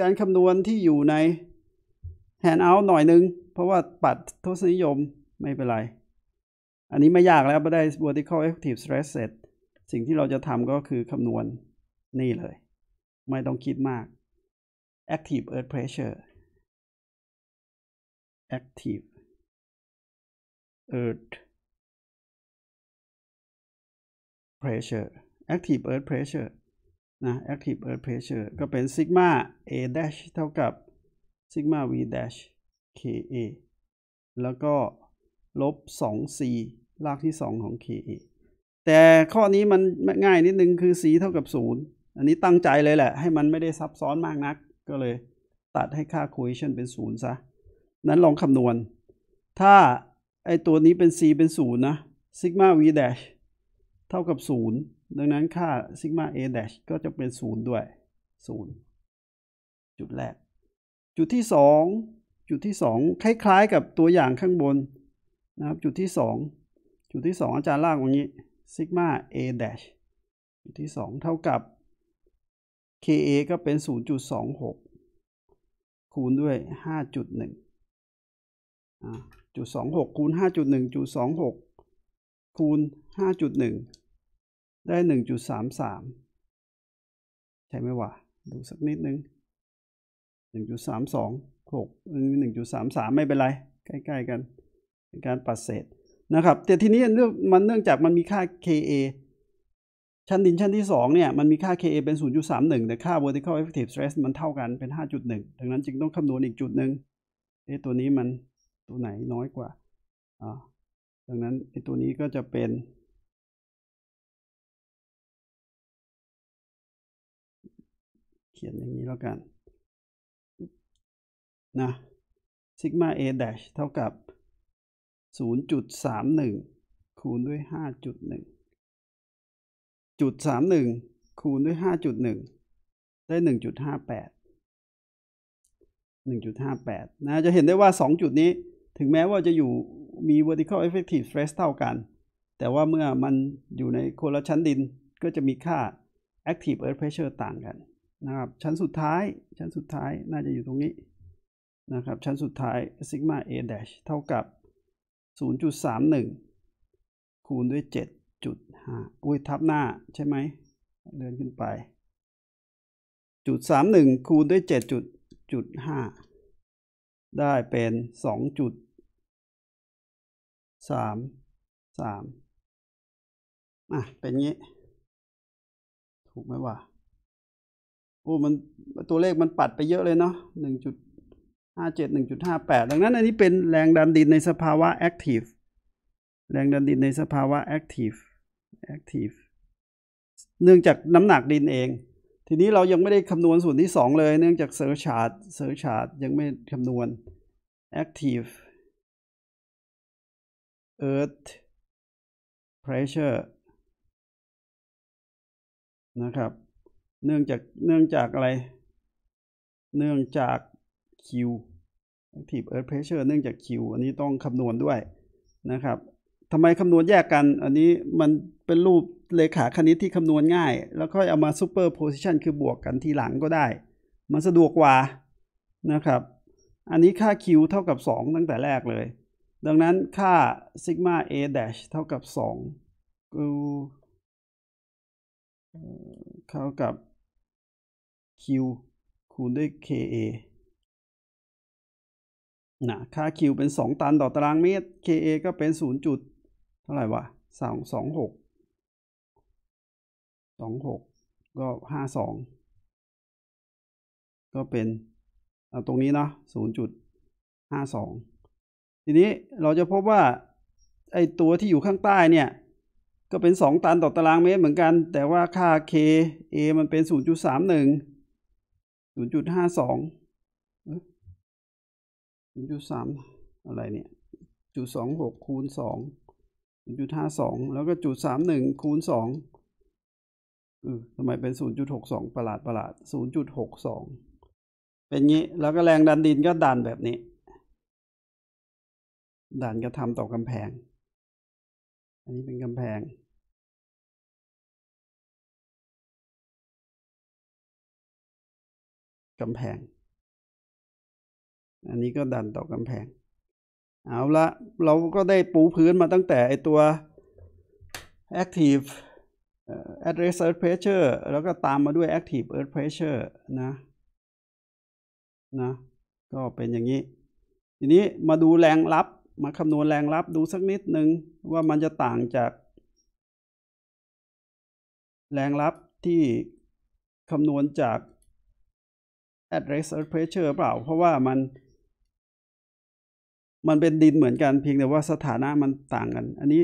Speaker 1: การคำนวณที่อยู่ในแฮนด์เอาท์หน่อยนึง เพราะว่าปัดทศนิยมไม่เป็นไร อันนี้ไม่ยากแล้วพอได้ vertical effective stress เสร็จสิ่งที่เราจะทำก็คือคำนวณนี่เลย ไม่ต้องคิดมาก active earth pressure active earth pressure active earth pressure นะ active earth pressure ก็เป็น sigma a dash เท่ากับ sigma v dash ka แล้วก็ลบ 2c รากที่ 2 ของ ka แต่ข้อนี้มันง่ายนิดนึงคือ c เท่ากับ 0 อันนี้ตั้งใจเลยแหละ ให้มันไม่ได้ซับซ้อนมากนัก ก็เลยตัดให้ค่า coefficient เป็น 0 ซะ นั้นลองคำนวณ ถ้าไอตัวนี้เป็น c เป็น 0 นะ sigma v dash เท่ากับ 0 ดังนั้นค่า sigma a dash ก็จะเป็น 0 ด้วย 0 จุดแรก จุดที่ 2 จุดที่ 2 คล้ายๆกับตัวอย่างข้างบนนะครับ จุดที่ 2 จุดที่ 2 อาจารย์ลากอย่างนี้ sigma a dash จุดที่ 2 เท่ากับ ka ก็เป็น 0.26 คูณด้วย 5.1อ่าจุด26 คูณ 5.1 จุด 26 คูณ 5.1 ได้ 1.33 ใช่ไหมวะ ดูสักนิดนึง 1.32 6 1.33 ไม่เป็นไร ใกล้ๆกัน เป็นการปัดเศษนะครับ แต่ทีนี้เนื่องมันเนื่องจากมันมีค่า Ka ชั้นดินชั้นที่ 2 เนี่ย มันมีค่า Ka เป็น 0.31 แต่ค่า vertical effective stress มันเท่ากันเป็น 5.1 ดังนั้นจึงต้องคำนวณอีกจุดหนึ่งเอ๊ะตัวนี้มันตัวไหนน้อยกว่า อ่า ดังนั้นไอ้ตัวนี้ก็จะเป็น ขียนอย่างนี้แล้วกันนะซิกมา a dash เท่ากับ 0.31 คูณด้วย 5.1จุด31 คูณด้วย 5.1 ได้ 1.58 1.58 นะ จะเห็นได้ว่า 2 จุดนี้ถึงแม้ว่าจะอยู่มี vertical effective stress เท่ากัน แต่ว่าเมื่อมันอยู่ในคนละชั้นดินก็จะมีค่า active earth pressure ต่างกัน นะครับชั้นสุดท้ายชั้นสุดท้ายน่าจะอยู่ตรงนี้นะครับชั้นสุดท้าย sigma a dash เท่ากับ 0.31 คูณด้วย 7.5 อุ้ยทับหน้าใช่ไหมเดินขึ้นไปจุด31 คูณด้วย 7.5 ได้เป็น 2. จุดสามสามอะ เป็นงี้ ถูกไหมวะ โอ้มันตัวเลขมันปัดไปเยอะเลยเนาะหนึ่งจุดห้าเจ็ดหนึ่งจุดห้าแปดดังนั้นอันนี้เป็นแรงดันดินในสภาวะ active แรงดันดินในสภาวะ active active เนื่องจากน้ำหนักดินเอง ทีนี้เรายังไม่ได้คำนวณส่วนที่สองเลย เนื่องจาก surcharge surcharge ยังไม่คำนวณ active earth pressure นะครับ เนื่องจากเนื่องจากอะไร เนื่องจาก Q active earth pressure เนื่องจาก Q อันนี้ต้องคำนวณด้วยนะครับทำไมคำนวณแยกกัน อันนี้มันเป็นรูปเลขาคณิตที่คำนวณง่าย แล้วค่อยเอามา superposition คือบวกกันทีหลังก็ได้ มันสะดวกกว่านะครับ อันนี้ค่า Q เท่ากับ 2 ตั้งแต่แรกเลย ดังนั้นค่า sigma a dash เท่ากับ2เท่ากับ Q คูณด้วย Ka นะค่า Q เป็น 2 ตันต่อตารางเมตร Ka ก็เป็น 0 จุด เท่าไหร่วะ2 2 6 2 6ก็5 2ก็เป็นเอาตรงนี้เนาะ0.52ทีนี้เราจะพบว่าไอตัวที่อยู่ข้างใต้เนี่ย ก็เป็น2ตันต่อตารางเมตรเหมือนกัน แต่ว่าค่า K A มันเป็นศูนย์จุดสามหนึ่ง 0.31 0.52 0.3อะไรเนี่ยจุด26คูณ2 0.52แล้วก็จุด31คูณ2เออทำไมเป็น0.62ประหลาดประหลาด0.62เป็นงี้ แล้วก็แรงดันดินก็ดันแบบนี้ ดันก็ทำต่อกำแพง อันนี้เป็นกำแพง กำแพง อันนี้ก็ดันต่อกำแพง เอาละเราก็ได้ปูพื้นมาตั้งแต่ไอตัว active address earth pressure แล้วก็ตามมาด้วย active earth pressure นะนะก็เป็นอย่างนี้ ทีนี้มาดูแรงรับมาคำนวณแรงรับดูสักนิดนึงว่ามันจะต่างจาก แรงรับที่คำนวณจาก address earth pressure เปล่า เพราะว่ามันมันเป็นดินเหมือนกันเพียงแต่ว่าสถานะมันต่างกัน อันนี้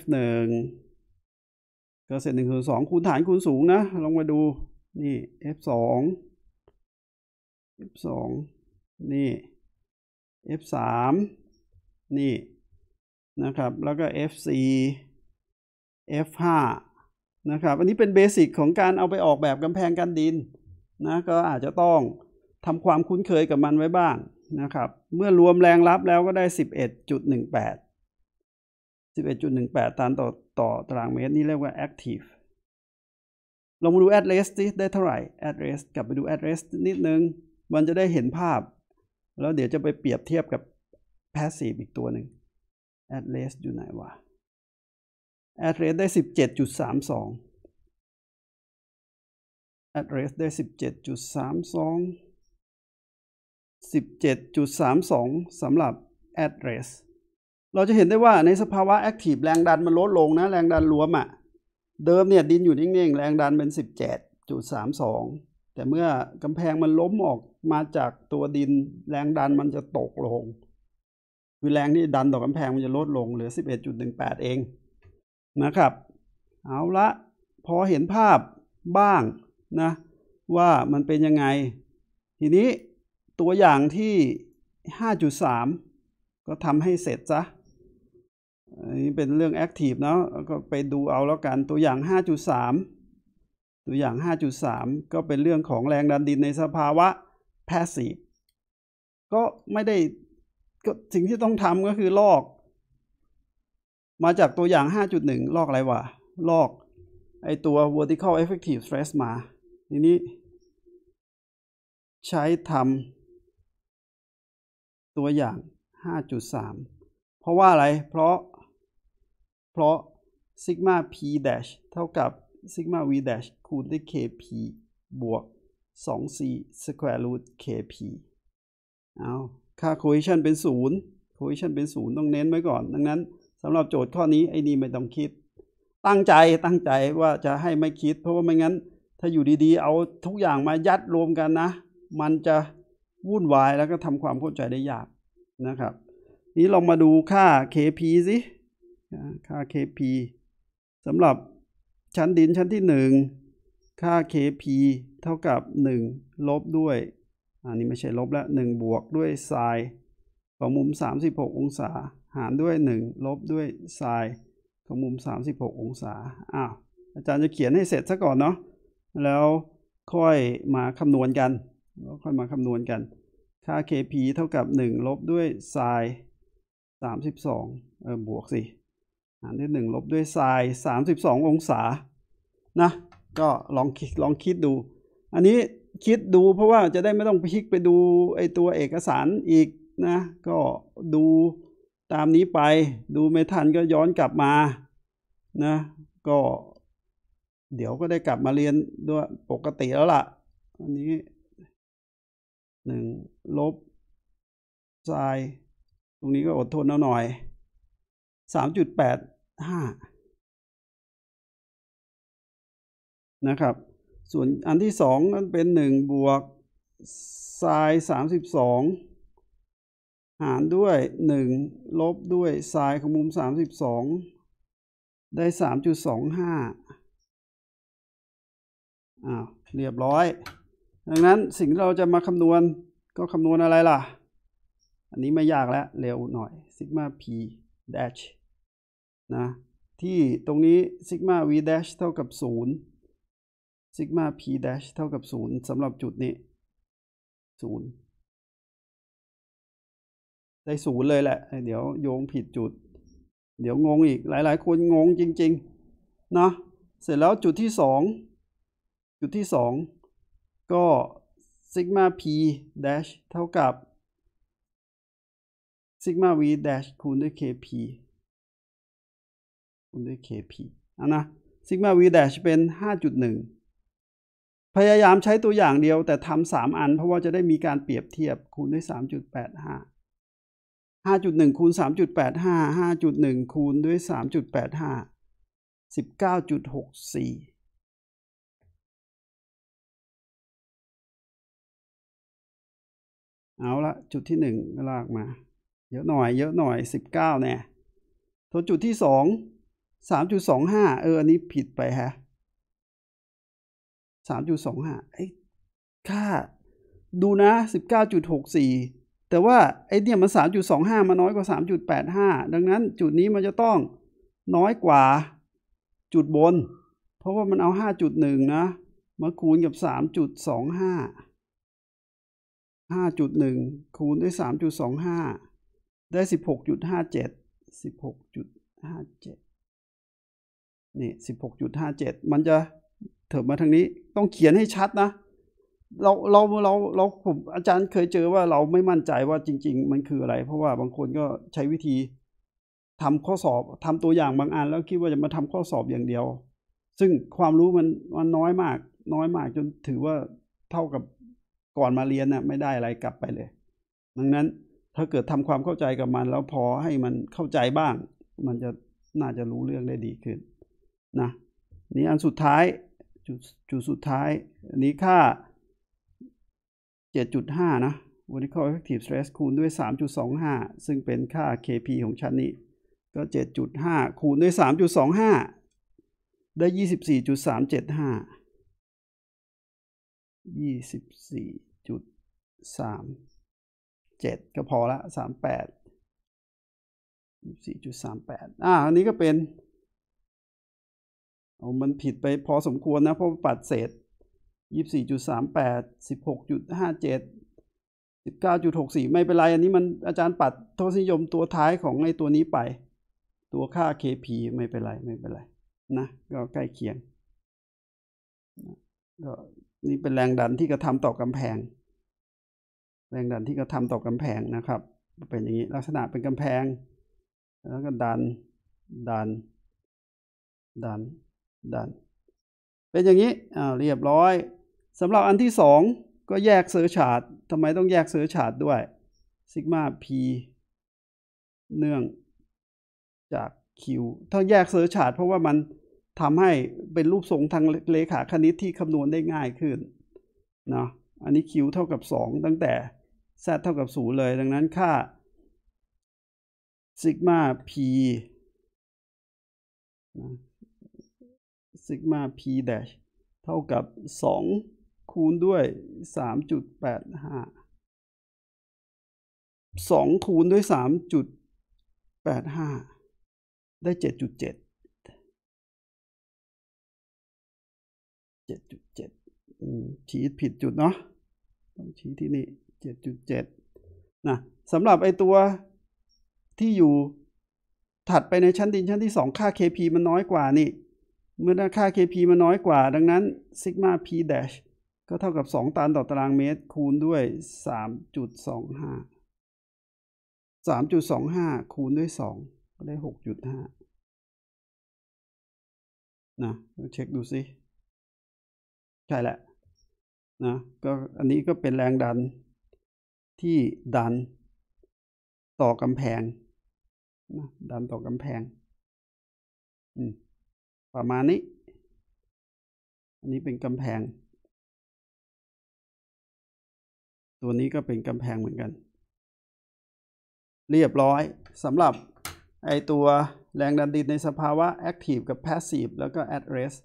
Speaker 1: F1 ก็เศษหนึ่งส่วนสองคูณฐานคูณสูงนะ ลองมาดูนี่ F2 F2 นี่ F3 นี่นะครับ แล้วก็ F4 F5 นะครับ อันนี้เป็นเบสิกของการเอาไปออกแบบกำแพงกันดินนะ ก็อาจจะต้อง ทำความคุ้นเคยกับมันไว้บ้างนะครับ เมื่อรวมแรงรับแล้วก็ได้ 11.18 11.18 ตันต่อต่อตารางเมตร นี่เรียกว่า active ลองมาดู address ดิได้เท่าไหร่ address กลับไปดู address นิดนึง มันจะได้เห็นภาพ แล้วเดี๋ยวจะไปเปรียบเทียบกับ passive อีกตัวหนึ่ง address อยู่ไหนวะ address ได้ 17.32 address ได้ 17.32 17.32สำหรับ address เราจะเห็นได้ว่าในสภาวะ active แรงดันมันลดลงนะ แรงดันรวมอะ่ะ เดิมเนี่ยดินอยู่นิ่งๆ แรงดันเป็น 17.32 แต่เมื่อกำแพงมันล้มออกมาจากตัวดินแรงดันมันจะตกลง คือแรงที่ดันต่อกำแพงมันจะลดลงเหลือ 11.18 เองนะครับ เอาละพอเห็นภาพบ้างนะว่ามันเป็นยังไง ทีนี้ ตัวอย่างที่ 5.3 ก็ทำให้เสร็จซะอันนี้เป็นเรื่อง Active เนาะก็ไปดูเอาแล้วกันตัวอย่าง 5.3 ตัวอย่าง 5.3 ก็เป็นเรื่องของแรงดันดินในสภาวะ Passive ก็ไม่ได้ก็สิ่งที่ต้องทำก็คือลอก มาจากตัวอย่าง 5.1 ลอกอะไรวะ ลอกไอตัว vertical effective stress มา ทีนี้ใช้ทำ ตัวอย่าง 5.3 เพราะว่าอะไร เพราะ เพราะ sigma p dash เท่ากับ sigma v dash คูณด้วย kp บวก 2c square root kp เอาค่า cohesion เป็นศูนย์ cohesion เป็นศูนย์ต้องเน้นไว้ก่อน ดังนั้นสำหรับโจทย์ข้อนี้ไอ้นี่ไม่ต้องคิด ตั้งใจตั้งใจว่าจะให้ไม่คิด เพราะว่าไม่งั้น ถ้าอยู่ดีๆ เอาทุกอย่างมายัดรวมกันนะ มันจะ วุ่นวายแล้วก็ทำความเข้าใจได้ยากนะครับ นี้เรามาดูค่า kp สิค่า kp สำหรับชั้นดินชั้นที่ 1 ค่า kp เท่ากับ 1 ลบด้วย อันนี้ไม่ใช่ลบแล้ว1บวกด้วยไซน์ของมุม 36 องศา หารด้วย 1 ลบด้วยไซน์ของมุม 36 องศา อ้าว อาจารย์จะเขียนให้เสร็จซะก่อนเนาะ แล้วค่อยมาคำนวณกัน แล้วค่อยมาคำนวณกัน ค่า kp เท่ากับ 1 ลบด้วยไซน์32 เออบวกสิหารด้วย 1 ลบด้วยไซน์32 องศา นะ ก็ลองคิดลองคิดดู อันนี้คิดดูเพราะว่าจะได้ไม่ต้องพลิกไปดูไอตัวเอกสารอีกนะ ก็ดูตามนี้ไป ดูไม่ทันก็ย้อนกลับมานะ ก็เดี๋ยวก็ได้กลับมาเรียนด้วยปกติแล้วล่ะ อันนี้ หนึ่งลบไซตรงนี้ก็อดทนเอาหน่อยสามจุดแปดห้านะครับ ส่วนอันที่สองนั้นเป็นหนึ่งบวกไซสามสิบสองหารด้วยหนึ่งลบด้วยไซของมุมสามสิบสองได้สามจุดสองห้าอ้าวเรียบร้อย ดังนั้นสิ่งที่เราจะมาคำนวณก็คำนวณอะไรล่ะ อันนี้ไม่ยากแล้วเร็วหน่อย sigma p dash นะที่ตรงนี้ sigma v dash เท่ากับ0 sigma p dash เท่ากับ 0สำหรับจุดนี้ 0 ได้ศูนย์เลยแหละ เดี๋ยวโยงผิดจุด เดี๋ยวงงอีกหลาย ๆ คนงงจริง ๆ นะ เสร็จแล้วจุดที่ 2 จุดที่ 2 ก็ sigma p dash เท่ากับ sigma v dash คูณด้วย kp คูณด้วย kp อะนะ sigma v dash เป็น 5.1 พยายามใช้ตัวอย่างเดียวแต่ทำสามอัน เพราะว่าจะได้มีการเปรียบเทียบคูณด้วย 3.85 5.1 คูณ 3.85 5.1 คูณด้วย 3.85 19.64 เอาละจุดที่หนึ่งลากมา เยอะหน่อย เยอะหน่อยสิบเก้าแน่ตัวจุดที่สองสามจุดสองห้าเออ อันนี้ผิดไปฮะสามจุดสองห้าไอ้ค่า ดูนะสิบเก้าจุดหกสี่แต่ว่าไอ้เนี่ยมันสามจุดสองห้ามาน้อยกว่าสามจุดแปดห้าดังนั้นจุดนี้มันจะต้องน้อยกว่าจุดบน เพราะว่ามันเอาห้าจุดหนึ่งนะ มาคูณกับสามจุดสองห้า ห้าจุดหนึ่งคูณด้วยสามจุดสองห้าได้สิบหกจุดห้าเจ็ดสิบหกจุดห้าเจ็ดนี่สิบหกจุดห้าเจ็ดมันจะเถิบมาทางนี้ต้องเขียนให้ชัดนะ เราเราเราเราผมอาจารย์เคยเจอว่าเราไม่มั่นใจว่าจริง ๆ มันคืออะไร เพราะว่าบางคนก็ใช้วิธีทำข้อสอบทำตัวอย่างบางอันแล้วคิดว่าจะมาทำข้อสอบอย่างเดียว ซึ่งความรู้มันมันน้อยมาก น้อยมากจนถือว่าเท่ากับ ก่อนมาเรียนน่ะไม่ได้อะไรกลับไปเลย ดังนั้นถ้าเกิดทำความเข้าใจกับมัน แล้วพอให้มันเข้าใจบ้าง มันจะน่าจะรู้เรื่องได้ดีขึ้นนะนี่อันสุดท้ายจุดจุดสุดท้ายอันนี้ค่า 7.5 นะ vertical effective stress คูณด้วย 3.25 ซึ่งเป็นค่า kp ของชั้นนี้ ก็ 7.5 คูณด้วย 3.25 ได้ 24.375ยี่ สามเจ็ดก็พอละสามแปดสี่จุดสามแปดอ่าอันนี้ก็เป็นเอามันผิดไปพอสมควรนะ เพราะปัดเศษยี่สี่จุดสามแปดสิบหกจุดห้าเจ็ดสิบเก้าจุดหกสี่ไม่เป็นไร อันนี้มันอาจารย์ปัดทศนิยมตัวท้ายของไอ้ตัวนี้ไป ตัวค่า KP ไม่เป็นไร ไม่เป็นไร นะ ก็ใกล้เคียงก็นี่เป็นแรงดันที่กระทำต่อกำแพง แรงดันที่กระทำต่อกำแพงนะครับ เป็นอย่างนี้ลักษณะเป็นกำแพง แล้วก็ดันดัน ดัน ดัน เป็นอย่างนี้อ่าเรียบร้อยสำหรับอันที่สองก็แยก surcharge ทำไมต้องแยก surcharge ด้วย sigma p เนื่องจาก q ถ้าแยก surcharge เพราะว่ามันทำให้เป็นรูปทรงทางเรขาคณิตที่คำนวณได้ง่ายขึ้นนะ อันนี้ q เท่ากับ 2 ตั้งแต่ z เท่ากับ 0 เลย ดังนั้นค่าซิกมา p นะซิกมา p dash เท่ากับ 2 คูณด้วย 3.85 2 คูณด้วย 3.85 ได้ 7.7 ชี้ผิดจุดเนาะต้องชี้ที่นี่7.7นะสำหรับไอตัวที่อยู่ถัดไปในชั้นดินชั้นที่2ค่า KP มันน้อยกว่านี่ เมื่อค่า KP มันน้อยกว่า ดังนั้นซิกมา P dash ก็เท่ากับ 2 ตันต่อตารางเมตรคูณด้วย 3.25 3.25 คูณด้วย 2 ก็ได้ 6.5 นะเช็คดูสิ ใช่แหละ นะก็อันนี้ก็เป็นแรงดันที่ดันต่อกำแพงนะดันต่อกำแพงประมาณนี้ อันนี้เป็นกำแพง ตัวนี้ก็เป็นกำแพงเหมือนกัน เรียบร้อยสำหรับไอตัวแรงดันดินในสภาวะ active กับ passive แล้วก็ at rest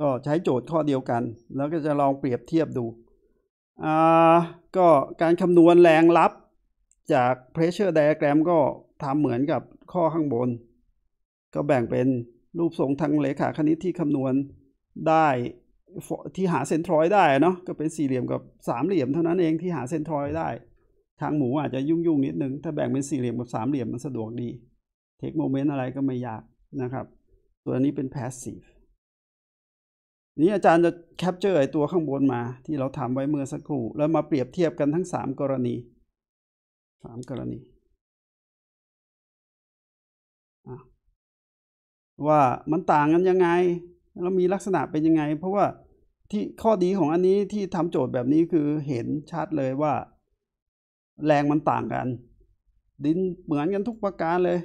Speaker 1: ก็ใช้โจทย์ข้อเดียวกัน แล้วก็จะลองเปรียบเทียบดูอ่าก็การคำนวณแรงลับจาก pressure diagram ก็ทำเหมือนกับข้อข้างบน ก็แบ่งเป็นรูปทรงทางเลขาคณิตที่คำนวณได้ที่หาเซนทรอยได้เนาะก็เป็นสี่เหลี่ยมกับสามเหลี่ยมเท่านั้นเองที่หาเซนทรอยได้ คางหมูอาจจะยุ่งๆนิดนึง ถ้าแบ่งเป็นสี่เหลี่ยมกับสามเหลี่ยมมันสะดวกดี take moment อะไรก็ไม่ยากนะครับ ตัวนี้เป็น passive นี้อาจารย์จะ capture ไอตัวข้างบนมา ที่เราทำไว้เมื่อสักครู่ แล้วมาเปรียบเทียบกันทั้งสามกรณีสามกรณีว่ามันต่างกันยังไง แล้วมีลักษณะเป็นยังไง เพราะว่าที่ข้อดีของอันนี้ที่ทำโจทย์แบบนี้คือเห็นชัดเลยว่า แรงมันต่างกัน ดินเหมือนกันทุกประการเลย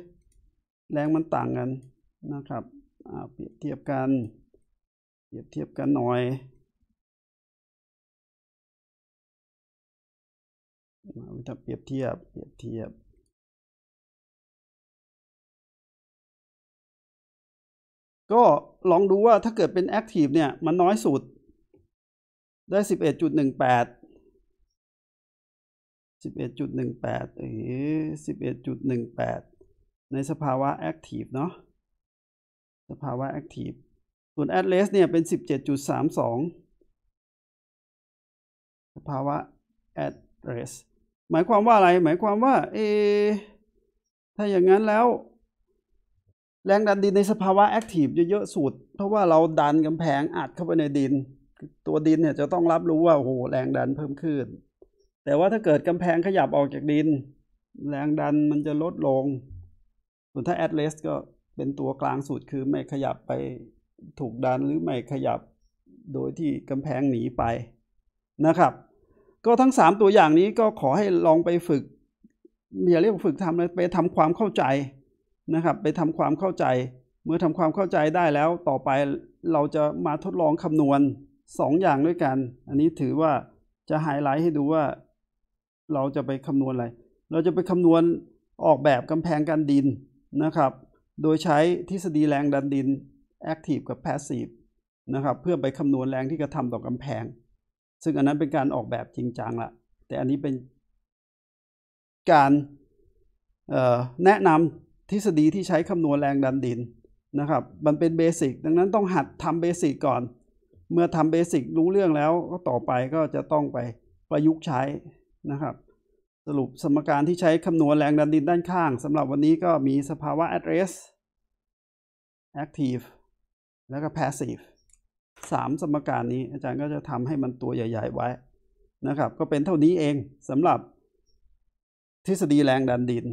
Speaker 1: แรงมันต่างกันนะครับเปรียบเทียบกัน เปรียบเทียบกันหน่อยมาวิธีเปรียบเทียบ เปรียบเทียบ ก็ลองดูว่าถ้าเกิดเป็น active เนี่ย มันน้อยสุด ได้สิบเอ็ดจุดหนึ่งแปดสิบเอ็ดจุดหนึ่งแปดเออสิบเอ็ดจุดหนึ่งแปดในสภาวะ active เนาะ สภาวะ active ส่วน at rest เนี่ยเป็น 17.32 สภาวะ at rest หมายความว่าอะไร หมายความว่าเอถ้าอย่างนั้นแล้ว แรงดันดินในสภาวะ active เยอะๆสุด เพราะว่าเราดันกำแพงอัดเข้าไปในดิน ตัวดินเนี่ยจะต้องรับรู้ว่าโอ้โหแรงดันเพิ่มขึ้น แต่ว่าถ้าเกิดกำแพงขยับออกจากดิน แรงดันมันจะลดลง ส่วนถ้า at rest ก็เป็นตัวกลางสุดคือไม่ขยับไป ถูกดันหรือไม่ขยับโดยที่กำแพงหนีไปนะครับ ก็ทั้ง 3 ตัวอย่างนี้ก็ขอให้ลองไปฝึกอย่าเรียกฝึกทำเลยไปทำความเข้าใจนะครับ ไปทำความเข้าใจ เมื่อทำความเข้าใจได้แล้วต่อไปเราจะมาทดลองคำนวณ 2 อย่างด้วยกัน อันนี้ถือว่าจะไฮไลท์ให้ดูว่าเราจะไปคำนวณอะไร เราจะไปคำนวณออกแบบกำแพงกันดินนะครับ โดยใช้ทฤษฎีแรงดันดิน active กับ passive นะครับเพื่อไปคำนวณแรงที่กระทำต่อกำแพง ซึ่งอันนั้นเป็นการออกแบบจริงจังละแต่อันนี้เป็นการแนะนำทฤษฎีที่ใช้คำนวณแรงดันดินนะครับมันเป็นเบสิกดังนั้นต้องหัดทำเบสิกก่อน เมื่อทำเบสิกรู้เรื่องแล้วก็ต่อไปก็จะต้องไปประยุกต์ใช้นะครับสรุปสมการที่ใช้คำนวณแรงดันดินด้านข้างสำหรับวันนี้ก็มีสภาวะ address active แล้วก็ passive สามสมการนี้อาจารย์ก็จะทำให้มันตัวใหญ่ ๆ ไว้นะครับ ก็เป็นเท่านี้เองสำหรับทฤษฎีแรงดันดิน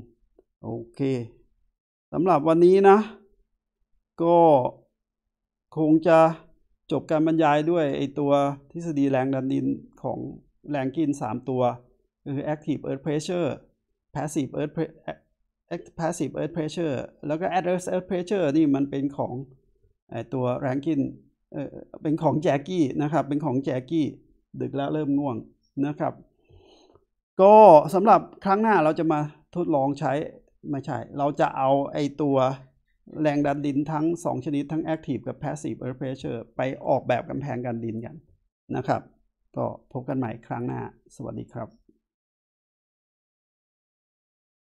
Speaker 1: โอเคสำหรับวันนี้นะ ก็คงจะจบการบรรยายด้วยไอตัวทฤษฎีแรงดันดินของแรงกิน 3 ตัว คือ active earth pressure passive earth pre- passive earth pressure แล้วก็ adverse earth pressure นี่มันเป็นของ ตัวแรงกินเป็นของแจกกี้นะครับ เป็นของแจกกี้ดึกแล้วเริ่มง่วงนะครับ ก็สำหรับครั้งหน้าเราจะมาทดลองใช้ไม่ใช่ เราจะเอาไอตัวแรงดันดินทั้ง 2 ชนิดทั้ง active กับ passive earth pressure ไปออกแบบกำแพงกันดินกันนะครับ ก็พบกันใหม่ครั้งหน้า สวัสดีครับ